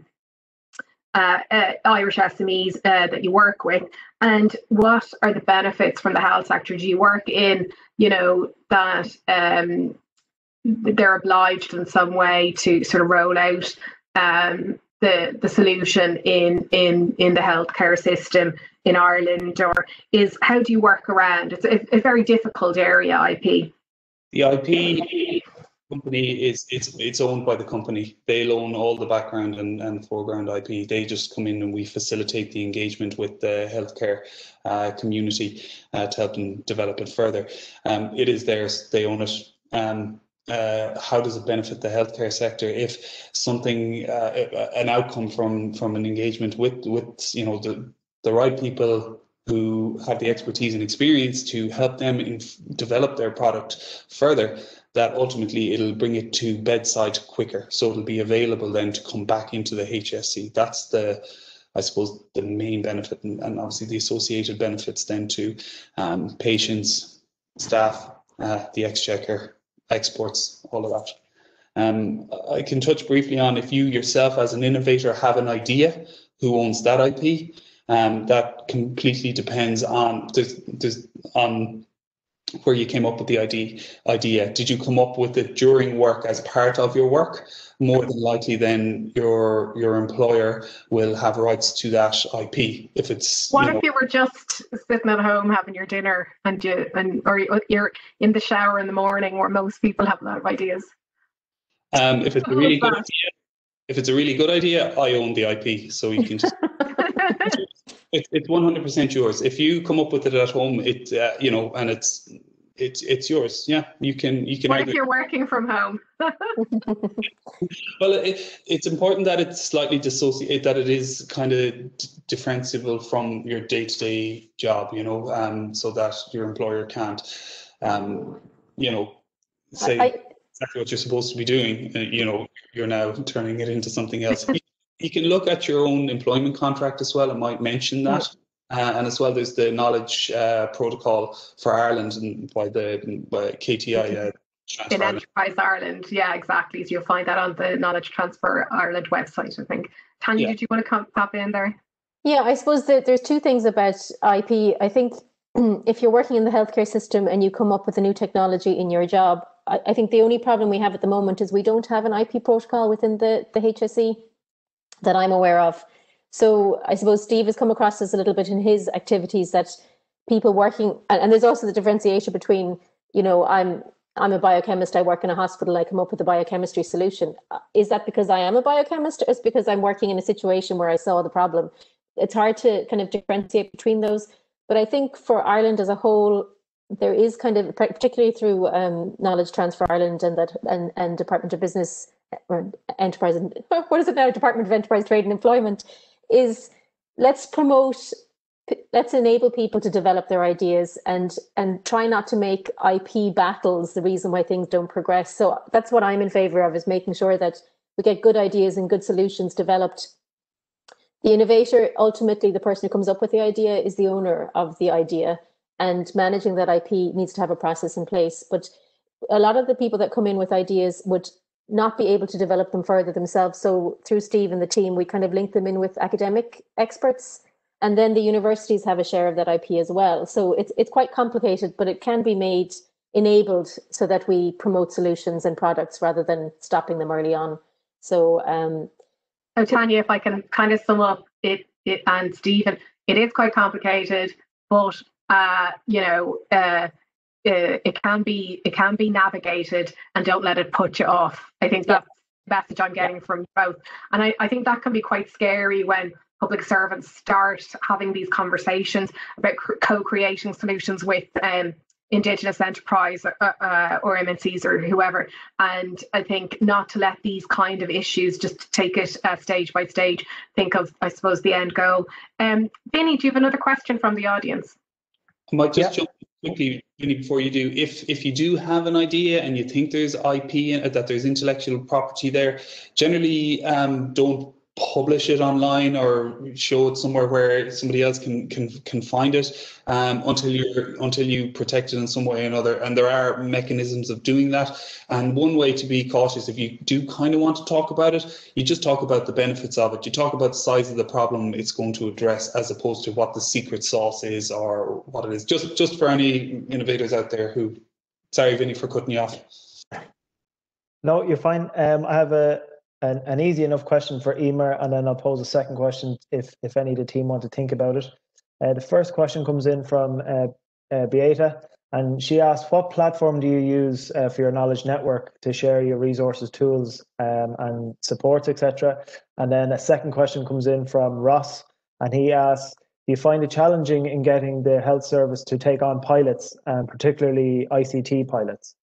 uh, uh, Irish SMEs uh, that you work with, and what are the benefits from the health sector? Do you work in, you know, that um, they're obliged in some way to sort of roll out um, the the solution in in in the healthcare system in Ireland, or is how do you work around? It's a, a very difficult area. IP. The IP company is it's it's owned by the company. They'll own all the background and, and foreground IP. They just come in and we facilitate the engagement with the healthcare uh, community uh, to help them develop it further. Um, it is theirs. They own it. Um, uh, how does it benefit the healthcare sector if something uh, an outcome from from an engagement with with you know the the right people who have the expertise and experience to help them in, develop their product further that ultimately it'll bring it to bedside quicker. So it'll be available then to come back into the HSE that's the I suppose the main benefit and, and obviously the associated benefits then to um, patients, staff, uh, the exchequer, exports, all of that. Um, I can touch briefly on if you yourself as an innovator have an idea, who owns that IP? Um, that completely depends on on where you came up with the idea. Idea. Did you come up with it during work as part of your work? More than likely, then your your employer will have rights to that IP. If it's what you know, if you were just sitting at home having your dinner and you and or you're in the shower in the morning, where most people have a lot of ideas. Um, if it's a really good idea, if it's a really good idea, I own the IP, so you can just. it's it's one hundred percent yours. If you come up with it at home, it uh, you know, and it's it's it's yours. Yeah, you can you can. What if you're working from home? well, it, it's important that it's slightly dissociate that it is kind of differentiable from your day to day job. You know, um, so that your employer can't, um, you know, say. I, exactly what you're supposed to be doing. Uh, you know, you're now turning it into something else. you can look at your own employment contract as well. I might mention that. Uh, and as well, there's the knowledge uh, protocol for Ireland and by the by KTI. Uh, in Enterprise Ireland, yeah, exactly. So you'll find that on the Knowledge Transfer Ireland website, I think. Tanya, yeah. did you want to come pop in there? Yeah, I suppose that there's two things about IP. I think if you're working in the healthcare system and you come up with a new technology in your job, I, I think the only problem we have at the moment is we don't have an IP protocol within the, the HSE that I'm aware of. So I suppose Steve has come across this a little bit in his activities that people working, and, and there's also the differentiation between, you know, I'm I'm a biochemist, I work in a hospital, I come up with a biochemistry solution. Uh, is that because I am a biochemist or is because I'm working in a situation where I saw the problem? It's hard to kind of differentiate between those. But I think for Ireland as a whole, there is kind of, particularly through um, Knowledge Transfer Ireland and that and, and Department of Business or Enterprise, and what is it now? Department of Enterprise, Trade and Employment, is let's promote let's enable people to develop their ideas and and try not to make IP battles the reason why things don't progress. So that's what I'm in favor of is making sure that we get good ideas and good solutions developed. The innovator, ultimately the person who comes up with the idea is the owner of the idea and managing that IP needs to have a process in place. But a lot of the people that come in with ideas would not be able to develop them further themselves. So through Steve and the team, we kind of link them in with academic experts. And then the universities have a share of that IP as well. So it's it's quite complicated, but it can be made enabled so that we promote solutions and products rather than stopping them early on. So um so Tanya, if I can kind of sum up it, it and Steven, it is quite complicated, but uh, you know, uh, uh, it can be it can be navigated and don't let it put you off. I think that's the message I'm getting from both. And I, I think that can be quite scary when public servants start having these conversations about co-creating solutions with um, indigenous enterprise uh, uh, or MNCs or whoever. And I think not to let these kind of issues just take it uh, stage by stage, think of, I suppose, the end goal. Um, Vinny, do you have another question from the audience? I might just yeah. jump quickly, before you do. If if you do have an idea and you think there's IP in, that there's intellectual property there, generally um, don't publish it online or show it somewhere where somebody else can can can find it um, until you're until you protect it in some way or another. And there are mechanisms of doing that. And one way to be cautious, if you do kind of want to talk about it, you just talk about the benefits of it. You talk about the size of the problem it's going to address, as opposed to what the secret sauce is or what it is. Just just for any innovators out there who, sorry, Vinny, for cutting you off. No, you're fine. Um, I have a an, an easy enough question for Eimear, and then I'll pose a second question if if any of the team want to think about it. Uh, the first question comes in from uh, uh, Beata, and she asked, "What platform do you use uh, for your knowledge network to share your resources, tools, um, and supports, etc.?" And then a second question comes in from Ross, and he asks, "Do you find it challenging in getting the health service to take on pilots, and particularly ICT pilots?"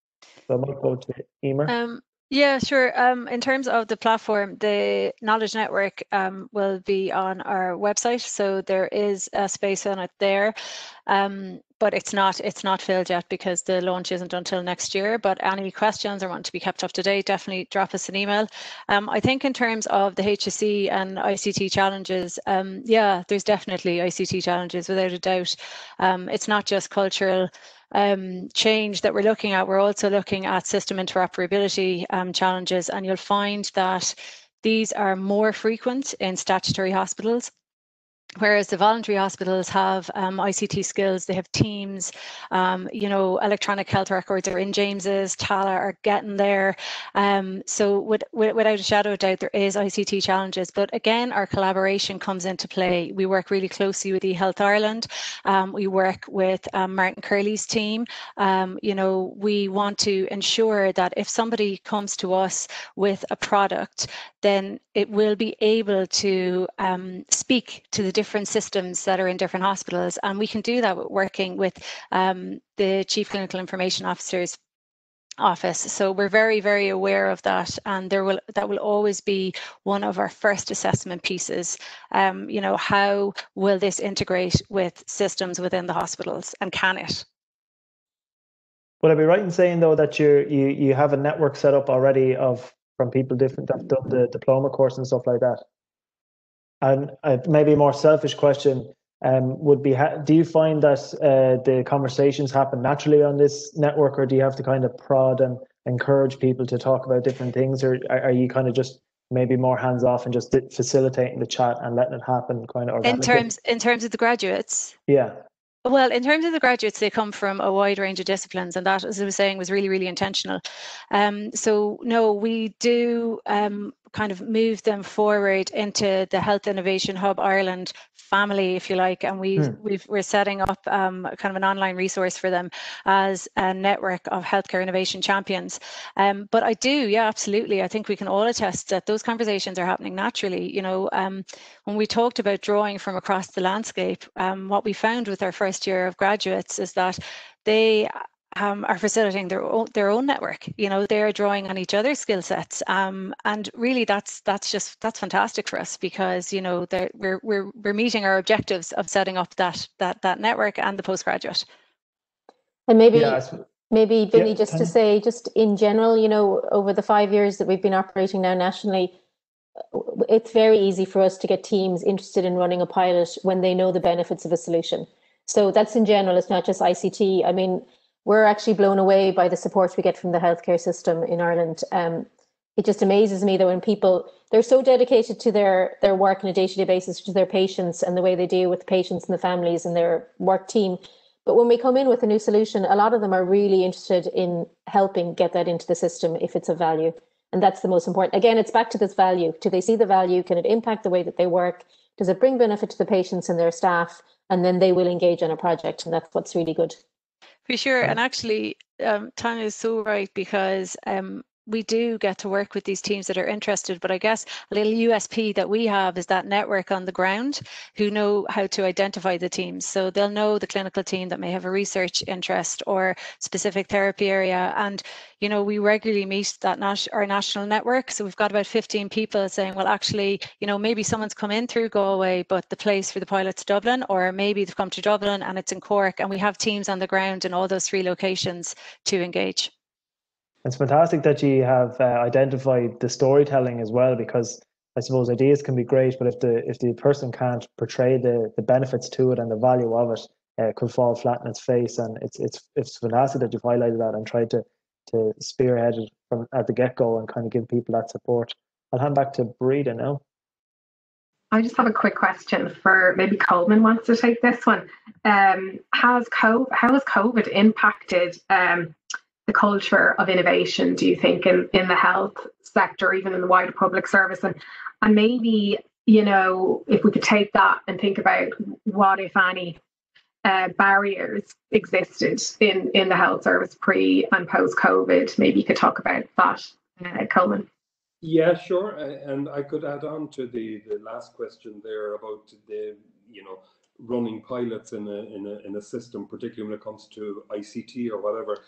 So I might go to Eimear. Um, yeah, sure. Um, in terms of the platform, the Knowledge Network um, will be on our website, so there is a space on it there. Um, but it's not it's not filled yet because the launch isn't until next year. But any questions or want to be kept up to date, definitely drop us an email. Um, I think in terms of the HSE and ICT challenges, um, yeah, there's definitely ICT challenges without a doubt. Um, it's not just cultural um, change that we're looking at, we're also looking at system interoperability um, challenges, and you'll find that these are more frequent in statutory hospitals whereas the voluntary hospitals have um, ICT skills, they have teams, um, you know, electronic health records are in James's, Tallaght are getting there. Um, so with, with, without a shadow of doubt, there is ICT challenges. But again, our collaboration comes into play. We work really closely with eHealth Ireland. Um, we work with um, Martin Curley's team. Um, you know, we want to ensure that if somebody comes to us with a product, then it will be able to speak to the different different systems that are in different hospitals. And we can do that working with um, the Chief Clinical Information Officer's office. So we're very very aware of that and there will that will always be one of our first assessment pieces. Um, you know how will this integrate with systems within the hospitals and can it? Would i be right in saying though that you you you have a network set up already of from people different that have done the diploma course and stuff like that and uh, maybe a more selfish question um, would be: Do you find that uh, the conversations happen naturally on this network, or do you have to kind of prod and encourage people to talk about different things, or are you kind of just maybe more hands off and just facilitating the chat and letting it happen kind of organically? in terms in terms of the graduates yeah well, in terms of the graduates, they come from a wide range of disciplines, and that, as I was saying, was really, really intentional. Um, so, no, we do um, kind of move them forward into the Health Innovation Hub Ireland family, if you like, and we mm. we are setting up um, kind of an online resource for them as a network of healthcare innovation champions. Um, but I do, yeah, absolutely. I think we can all attest that those conversations are happening naturally. You know, um, when we talked about drawing from across the landscape, um, what we found with our first year of graduates is that they um, are facilitating their own their own network. You know, they're drawing on each other's skill sets, um, and really, that's that's just that's fantastic for us because you know we're we're we're meeting our objectives of setting up that that that network and the postgraduate. And maybe yeah, maybe Vinny, yeah, just to say, just in general, you know, over the five years that we've been operating now nationally, it's very easy for us to get teams interested in running a pilot when they know the benefits of a solution. So that's in general. It's not just ICT. I mean we're actually blown away by the support we get from the healthcare system in Ireland. Um, it just amazes me that when people they're so dedicated to their their work on a day-to-day basis to their patients and the way they deal with the patients and the families and their work team. But when we come in with a new solution a lot of them are really interested in helping get that into the system if it's of value. And that's the most important. Again it's back to this value. Do they see the value? Can it impact the way that they work? Does it bring benefit to the patients and their staff? And then they will engage on a project and that's what's really good for sure. And actually, um, Tanya is so right because um, we do get to work with these teams that are interested. But I guess a little USP that we have is that network on the ground who know how to identify the teams. So they'll know the clinical team that may have a research interest or specific therapy area. And, you know, we regularly meet that nas- our national network. So we've got about 15 people saying, well, actually, you know, maybe someone's come in through Galway, but the place for the pilot's Dublin, or maybe they've come to Dublin and it's in Cork. And we have teams on the ground in all those three locations to engage. It's fantastic that you have uh, identified the storytelling as well, because I suppose ideas can be great, but if the if the person can't portray the the benefits to it and the value of it, uh, it could fall flat in its face. And it's it's it's fantastic that you've highlighted that and tried to to spearhead it from at the get go and kind of give people that support. I'll hand back to Breda now. I just have a quick question for maybe Colman wants to take this one. Um, has COVID, how has COVID impacted um, the culture of innovation, do you think, in, in the health sector, even in the wider public service? And, and maybe, you know, if we could take that and think about what, if any, uh, barriers existed in, in the health service pre and post COVID, maybe you could talk about that, uh, Colman. Yeah, sure. And I could add on to the, the last question there about the, you know, running pilots in a, in a in a system, particularly when it comes to ICT or whatever.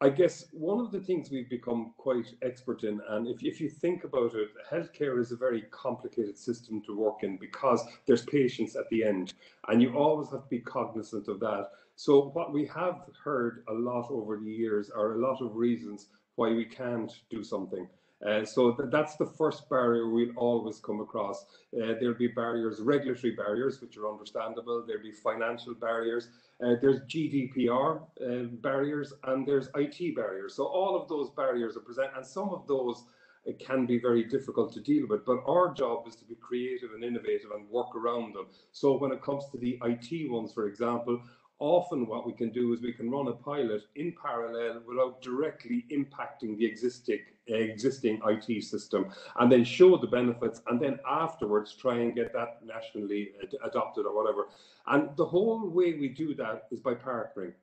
I guess one of the things we've become quite expert in, and if, if you think about it, healthcare is a very complicated system to work in because there's patients at the end, and you always have to be cognizant of that. So, what we have heard a lot over the years are a lot of reasons why we can't do something. Uh, so th that's the first barrier we'll always come across. Uh, there'll be barriers, regulatory barriers, which are understandable. There'll be financial barriers. Uh, there's GDPR uh, barriers and there's IT barriers. So all of those barriers are present, and some of those uh, can be very difficult to deal with. But our job is to be creative and innovative and work around them. So when it comes to the IT ones, for example, often what we can do is we can run a pilot in parallel without directly impacting the existing existing IT system and then show the benefits and then afterwards try and get that nationally ad adopted or whatever. And the whole way we do that is by partnering,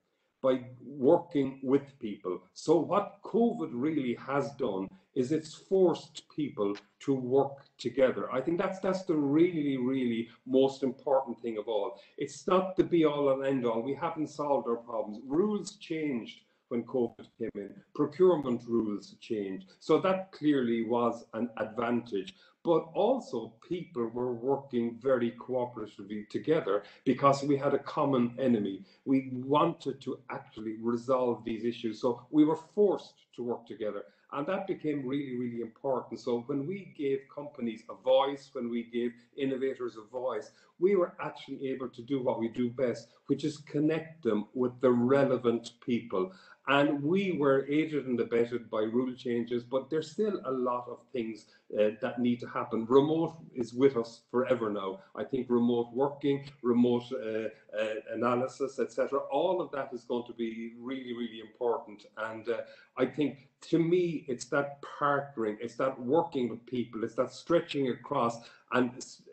by working with people. So what COVID really has done is it's forced people to work together. I think that's that's the really, really most important thing of all. It's not the be all and end all. We haven't solved our problems. Rules changed when COVID came in. Procurement rules changed. So that clearly was an advantage. But also, people were working very cooperatively together because we had a common enemy. We wanted to actually resolve these issues. So we were forced to work together. And that became really, really important. So when we gave companies a voice, when we gave innovators a voice, we were actually able to do what we do best, which is connect them with the relevant people. And we were aided and abetted by rule changes, but there's still a lot of things uh, that need to happen. Remote is with us forever now. I think remote working, remote uh, uh, analysis, etc. All of that is going to be really, really important. And uh, I think to me, it's that partnering, it's that working with people, it's that stretching across. And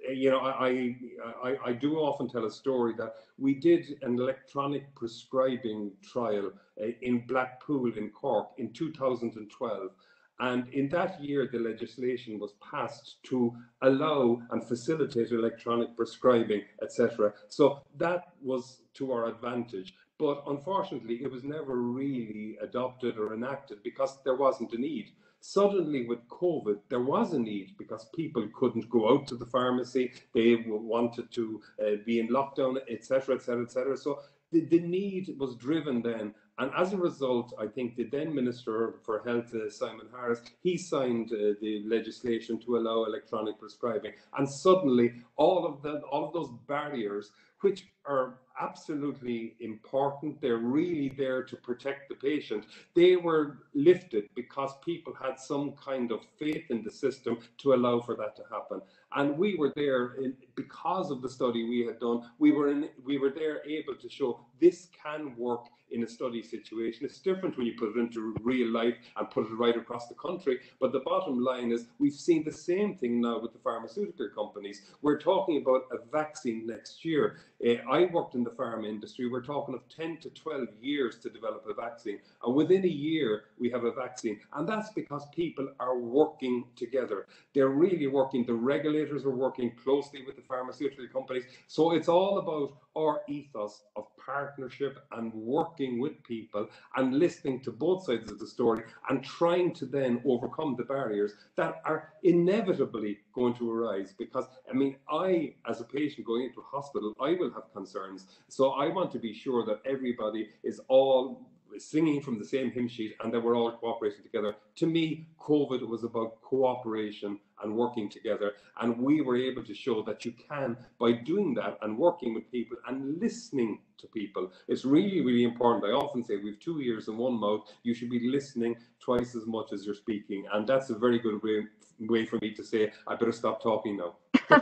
you know, I, I I do often tell a story that we did an electronic prescribing trial uh, in Blackpool in Cork in 2012 and in that year, the legislation was passed to allow and facilitate electronic prescribing, etc. So that was to our advantage. But unfortunately, it was never really adopted or enacted because there wasn't a need. Suddenly, with COVID, there was a need because people couldn't go out to the pharmacy, they wanted to uh, be in lockdown, etc., etc., etc. So the, the need was driven then and as a result, I think the then Minister for Health, uh, Simon Harris, he signed uh, the legislation to allow electronic prescribing. And suddenly, all of the, all of those barriers, which are absolutely important, they're really there to protect the patient. They were lifted because people had some kind of faith in the system to allow for that to happen. And we were there in, because of the study we had done. We were in, we were there able to show this can work in a study situation. It's different when you put it into real life and put it right across the country. But the bottom line is we've seen the same thing now with the pharmaceutical companies. We're talking about a vaccine next year. Uh, I worked in the pharma industry. We're talking of 10 to 12 years to develop a vaccine. And within a year, we have a vaccine. And that's because people are working together. They're really working. The regulators are working closely with the pharmaceutical companies. So it's all about our ethos of partnership and working with people and listening to both sides of the story and trying to then overcome the barriers that are inevitably going to arise. Because i mean i as a patient going into a hospital i will have concerns. So i want to be sure that everybody is all singing from the same hymn sheet and that we're all cooperating together. To me, COVID was about cooperation and working together. And we were able to show that you can, by doing that and working with people and listening to people, it's really, really important. I often say we have two ears and one mouth. You should be listening twice as much as you're speaking. And that's a very good way, way for me to say, I better stop talking now.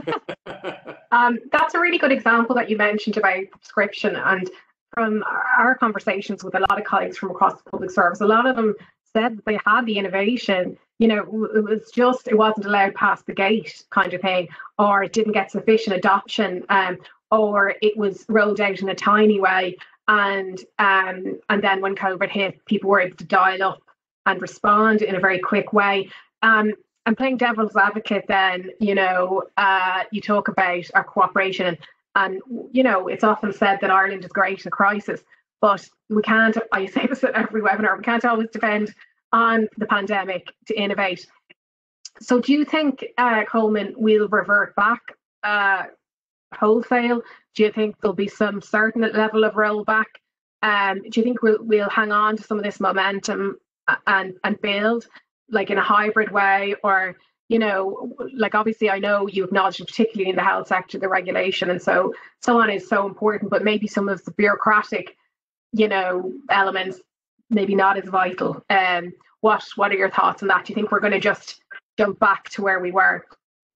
um, that's a really good example that you mentioned about prescription. And from our conversations with a lot of colleagues from across the public service, a lot of them said that they had the innovation. You know, it was just it wasn't allowed past the gate kind of thing, or it didn't get sufficient adoption, um, or it was rolled out in a tiny way, and um, and then when COVID hit, people were able to dial up and respond in a very quick way. Um, and playing devil's advocate, then you know, uh, you talk about our cooperation and you know, it's often said that Ireland is great in crisis, but we can't, I say this at every webinar, we can't always depend on the pandemic to innovate. So do you think, uh, Colman, will revert back uh, wholesale? Do you think there'll be some certain level of rollback? Um, do you think we'll, we'll hang on to some of this momentum and, and build like in a hybrid way or you know, like obviously I know you acknowledged, particularly in the health sector, the regulation and so so on is so important, but maybe some of the bureaucratic, you know, elements maybe not as vital. Um, what what are your thoughts on that? Do you think we're going to just jump back to where we were?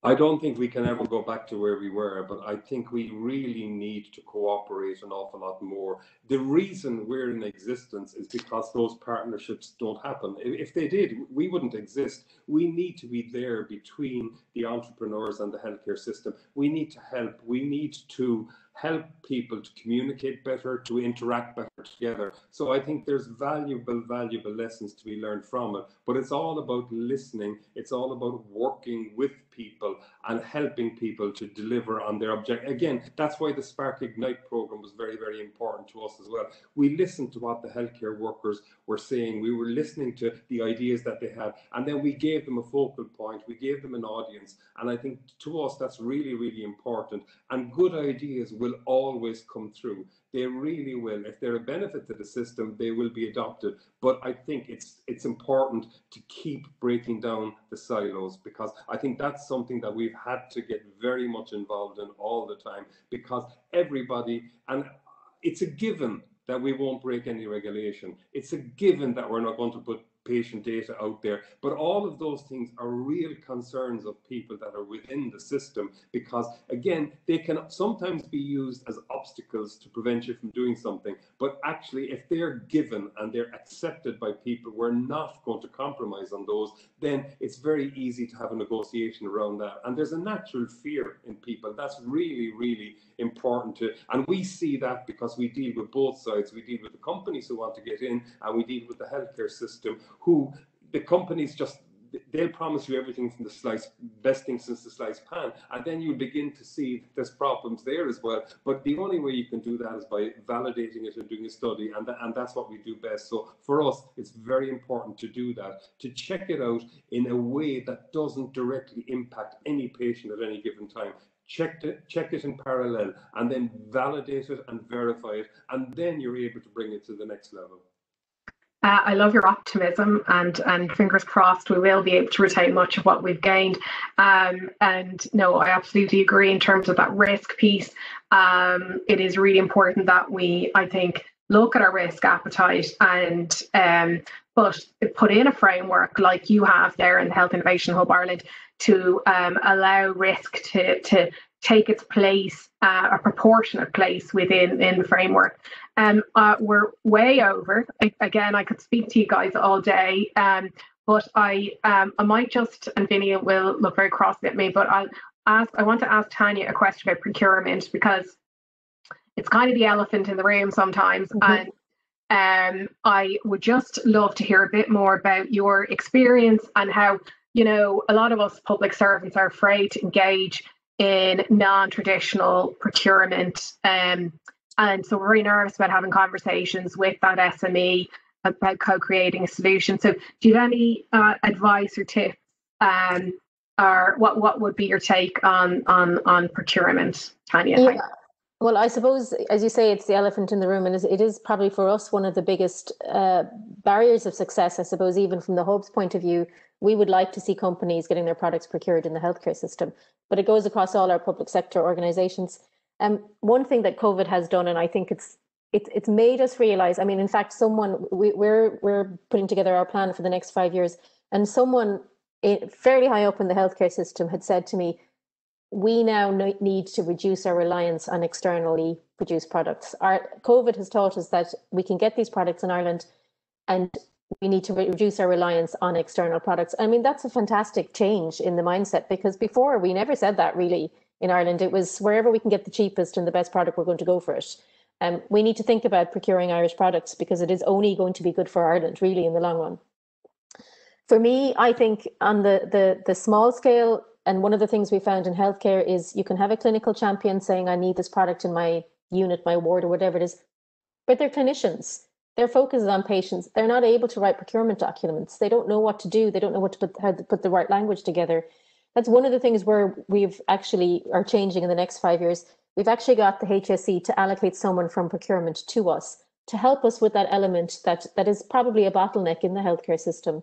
I don't think we can ever go back to where we were, but I think we really need to cooperate an awful lot more. The reason we're in existence is because those partnerships don't happen. If they did, we wouldn't exist. We need to be there between the entrepreneurs and the healthcare system. We need to help. We need to help people to communicate better, to interact better together. So I think there's valuable, valuable lessons to be learned from it. But it's all about listening. It's all about working with people and helping people to deliver on their object. Again, that's why the Spark Ignite program was very, very important to us as well. We listened to what the healthcare workers were saying. We were listening to the ideas that they had, and then we gave them a focal point. We gave them an audience, and I think to us that's really, really important. And good ideas will always come through. They really will. If they're a benefit to the system, they will be adopted. But I think it's it's important to keep breaking down the silos because I think that's something that we've had to get very much involved in all the time because everybody and it's a given that we won't break any regulation. It's a given that we're not going to put patient data out there. But all of those things are real concerns of people that are within the system because, again, they can sometimes be used as obstacles to prevent you from doing something. But actually, if they're given and they're accepted by people, we're not going to compromise on those, then it's very easy to have a negotiation around that. And there's a natural fear in people. That's really, really important to, and we see that because we deal with both sides. We deal with the companies who want to get in, and we deal with the healthcare system who the companies just they'll promise you everything from the slice best thing since the sliced pan. And then you begin to see there's problems there as well. But the only way you can do that is by validating it and doing a study. And, that, and that's what we do best. So for us it's very important to do that to check it out in a way that doesn't directly impact any patient at any given time. Check it, check it in parallel and then validate it and verify it. And then you're able to bring it to the next level uh, I love your optimism, and and fingers crossed we will be able to retain much of what we've gained. Um, and no, I absolutely agree in terms of that risk piece. Um, it is really important that we, I think, look at our risk appetite and um, but put in a framework like you have there in the Health Innovation Hub Ireland to um, allow risk to to take its place, uh, a proportionate place within in the framework. Um, uh, we're way over. I, again, I could speak to you guys all day, um, but I um, I might just, and Vinny will look very cross at me, but I'll ask, I want to ask Tanya a question about procurement because it's kind of the elephant in the room sometimes. Mm-hmm. And um, I would just love to hear a bit more about your experience and how, you know, a lot of us public servants are afraid to engage in non-traditional procurement. Um, and so we're very nervous about having conversations with that SME about co-creating a solution. So do you have any uh, advice or tips um, or what, what would be your take on, on, on procurement, Tanya? Yeah. Well, I suppose, as you say, it's the elephant in the room, and it is probably for us one of the biggest uh, barriers of success. I suppose, even from the Hub's point of view, we would like to see companies getting their products procured in the healthcare system, but it goes across all our public sector organisations. Um, one thing that COVID has done, and I think it's it, it's made us realize. I mean, in fact, someone we, we're we're putting together our plan for the next five years, and someone fairly high up in the healthcare system had said to me, "We now need to reduce our reliance on externally produced products. Our COVID has taught us that we can get these products in Ireland, and we need to reduce our reliance on external products. I mean, that's a fantastic change in the mindset because before we never said that really in Ireland. It was wherever we can get the cheapest and the best product, we're going to go for it. Um, we need to think about procuring Irish products because it is only going to be good for Ireland, really, in the long run. For me, I think on the, the, the small scale, and one of the things we found in healthcare is you can have a clinical champion saying, I need this product in my unit, my ward, or whatever it is, but they're clinicians. Their focus is on patients. They're not able to write procurement documents. They don't know what to do. They don't know what to put, how to put the right language together that's one of the things where we've actually are changing in the next five years. We've actually got the HSE to allocate someone from procurement to us to help us with that element that that is probably a bottleneck in the healthcare system.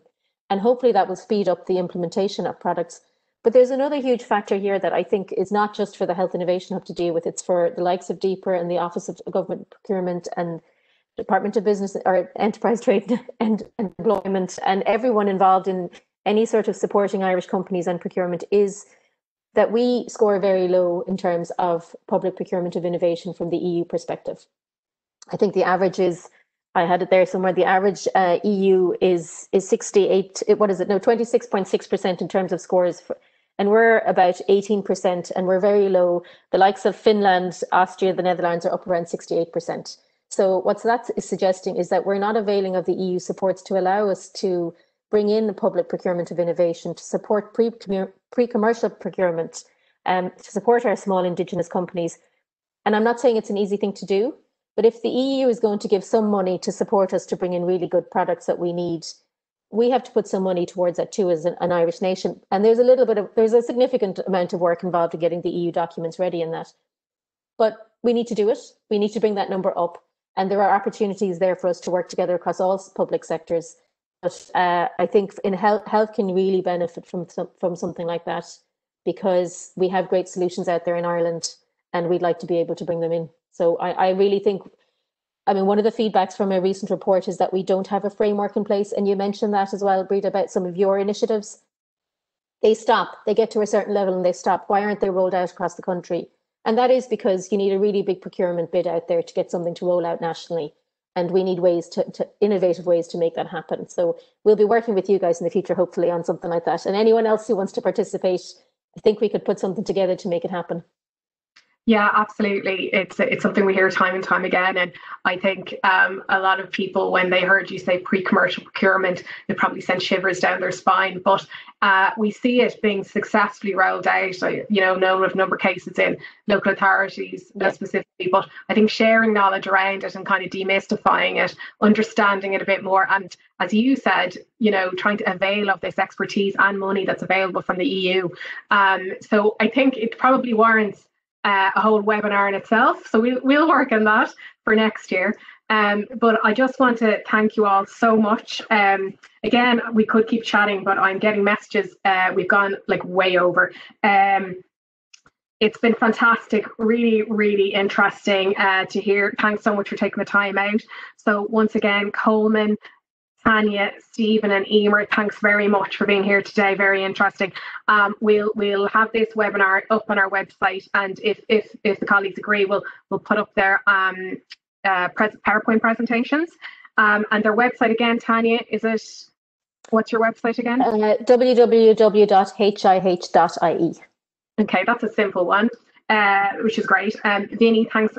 And hopefully that will speed up the implementation of products. But there's another huge factor here that I think is not just for the Health Innovation Hub to deal with, it's for the likes of DPER and the Office of Government Procurement and Department of Business or Enterprise Trade and, and Employment and everyone involved in any sort of supporting Irish companies and procurement is that we score very low in terms of public procurement of innovation from the EU perspective. I think the average is, I had it there somewhere, the average uh, EU is is 68, what is it, no, 26.6% in terms of scores. For, and we're about 18% and we're very low. The likes of Finland, Austria, the Netherlands are up around 68%. So what that is suggesting is that we're not availing of the EU supports to allow us to bring in the public procurement of innovation to support pre, pre-commercial procurement, um, to support our small indigenous companies. And I'm not saying it's an easy thing to do, but if the EU is going to give some money to support us to bring in really good products that we need, we have to put some money towards that too as an, an, Irish nation. And there's a little bit of, there's a significant amount of work involved in getting the EU documents ready in that. But we need to do it. We need to bring that number up. And there are opportunities there for us to work together across all public sectors but uh, I think in health, health can really benefit from from something like that because we have great solutions out there in Ireland, and we'd like to be able to bring them in. So I, I really think, I mean, one of the feedbacks from a recent report is that we don't have a framework in place, and you mentioned that as well, Breda, about some of your initiatives. They stop. They get to a certain level and they stop. Why aren't they rolled out across the country? And that is because you need a really big procurement bid out there to get something to roll out nationally and we need ways to, to, innovative ways to make that happen. So we'll be working with you guys in the future hopefully on something like that. And anyone else who wants to participate i think we could put something together to make it happen yeah, absolutely. It's it's something we hear time and time again, and I think um, a lot of people, when they heard you say pre-commercial procurement, it probably sent shivers down their spine. But uh, we see it being successfully rolled out. I, you know, know of number of cases in local authorities uh, yeah. specifically, but I think sharing knowledge around it and kind of demystifying it, understanding it a bit more, and as you said, you know, trying to avail of this expertise and money that's available from the EU. Um, so I think it probably warrants uh, a whole webinar in itself. So we'll, we'll work on that for next year. Um, but I just want to thank you all so much. Um, again, we could keep chatting, but I'm getting messages. Uh, we've gone like way over. Um, it's been fantastic, really, really interesting uh, to hear. Thanks so much for taking the time out. So once again, Colman, Tanya, Steven, and Eimear, thanks very much for being here today. Very interesting. Um, we'll we'll have this webinar up on our website, and if if if the colleagues agree, we'll we'll put up their um, uh, pres PowerPoint presentations. Um, and their website again, Tanya, is it? What's your website again? Uh, www.hihi.ie. Okay, that's a simple one, uh, which is great. Um, Vinny, thanks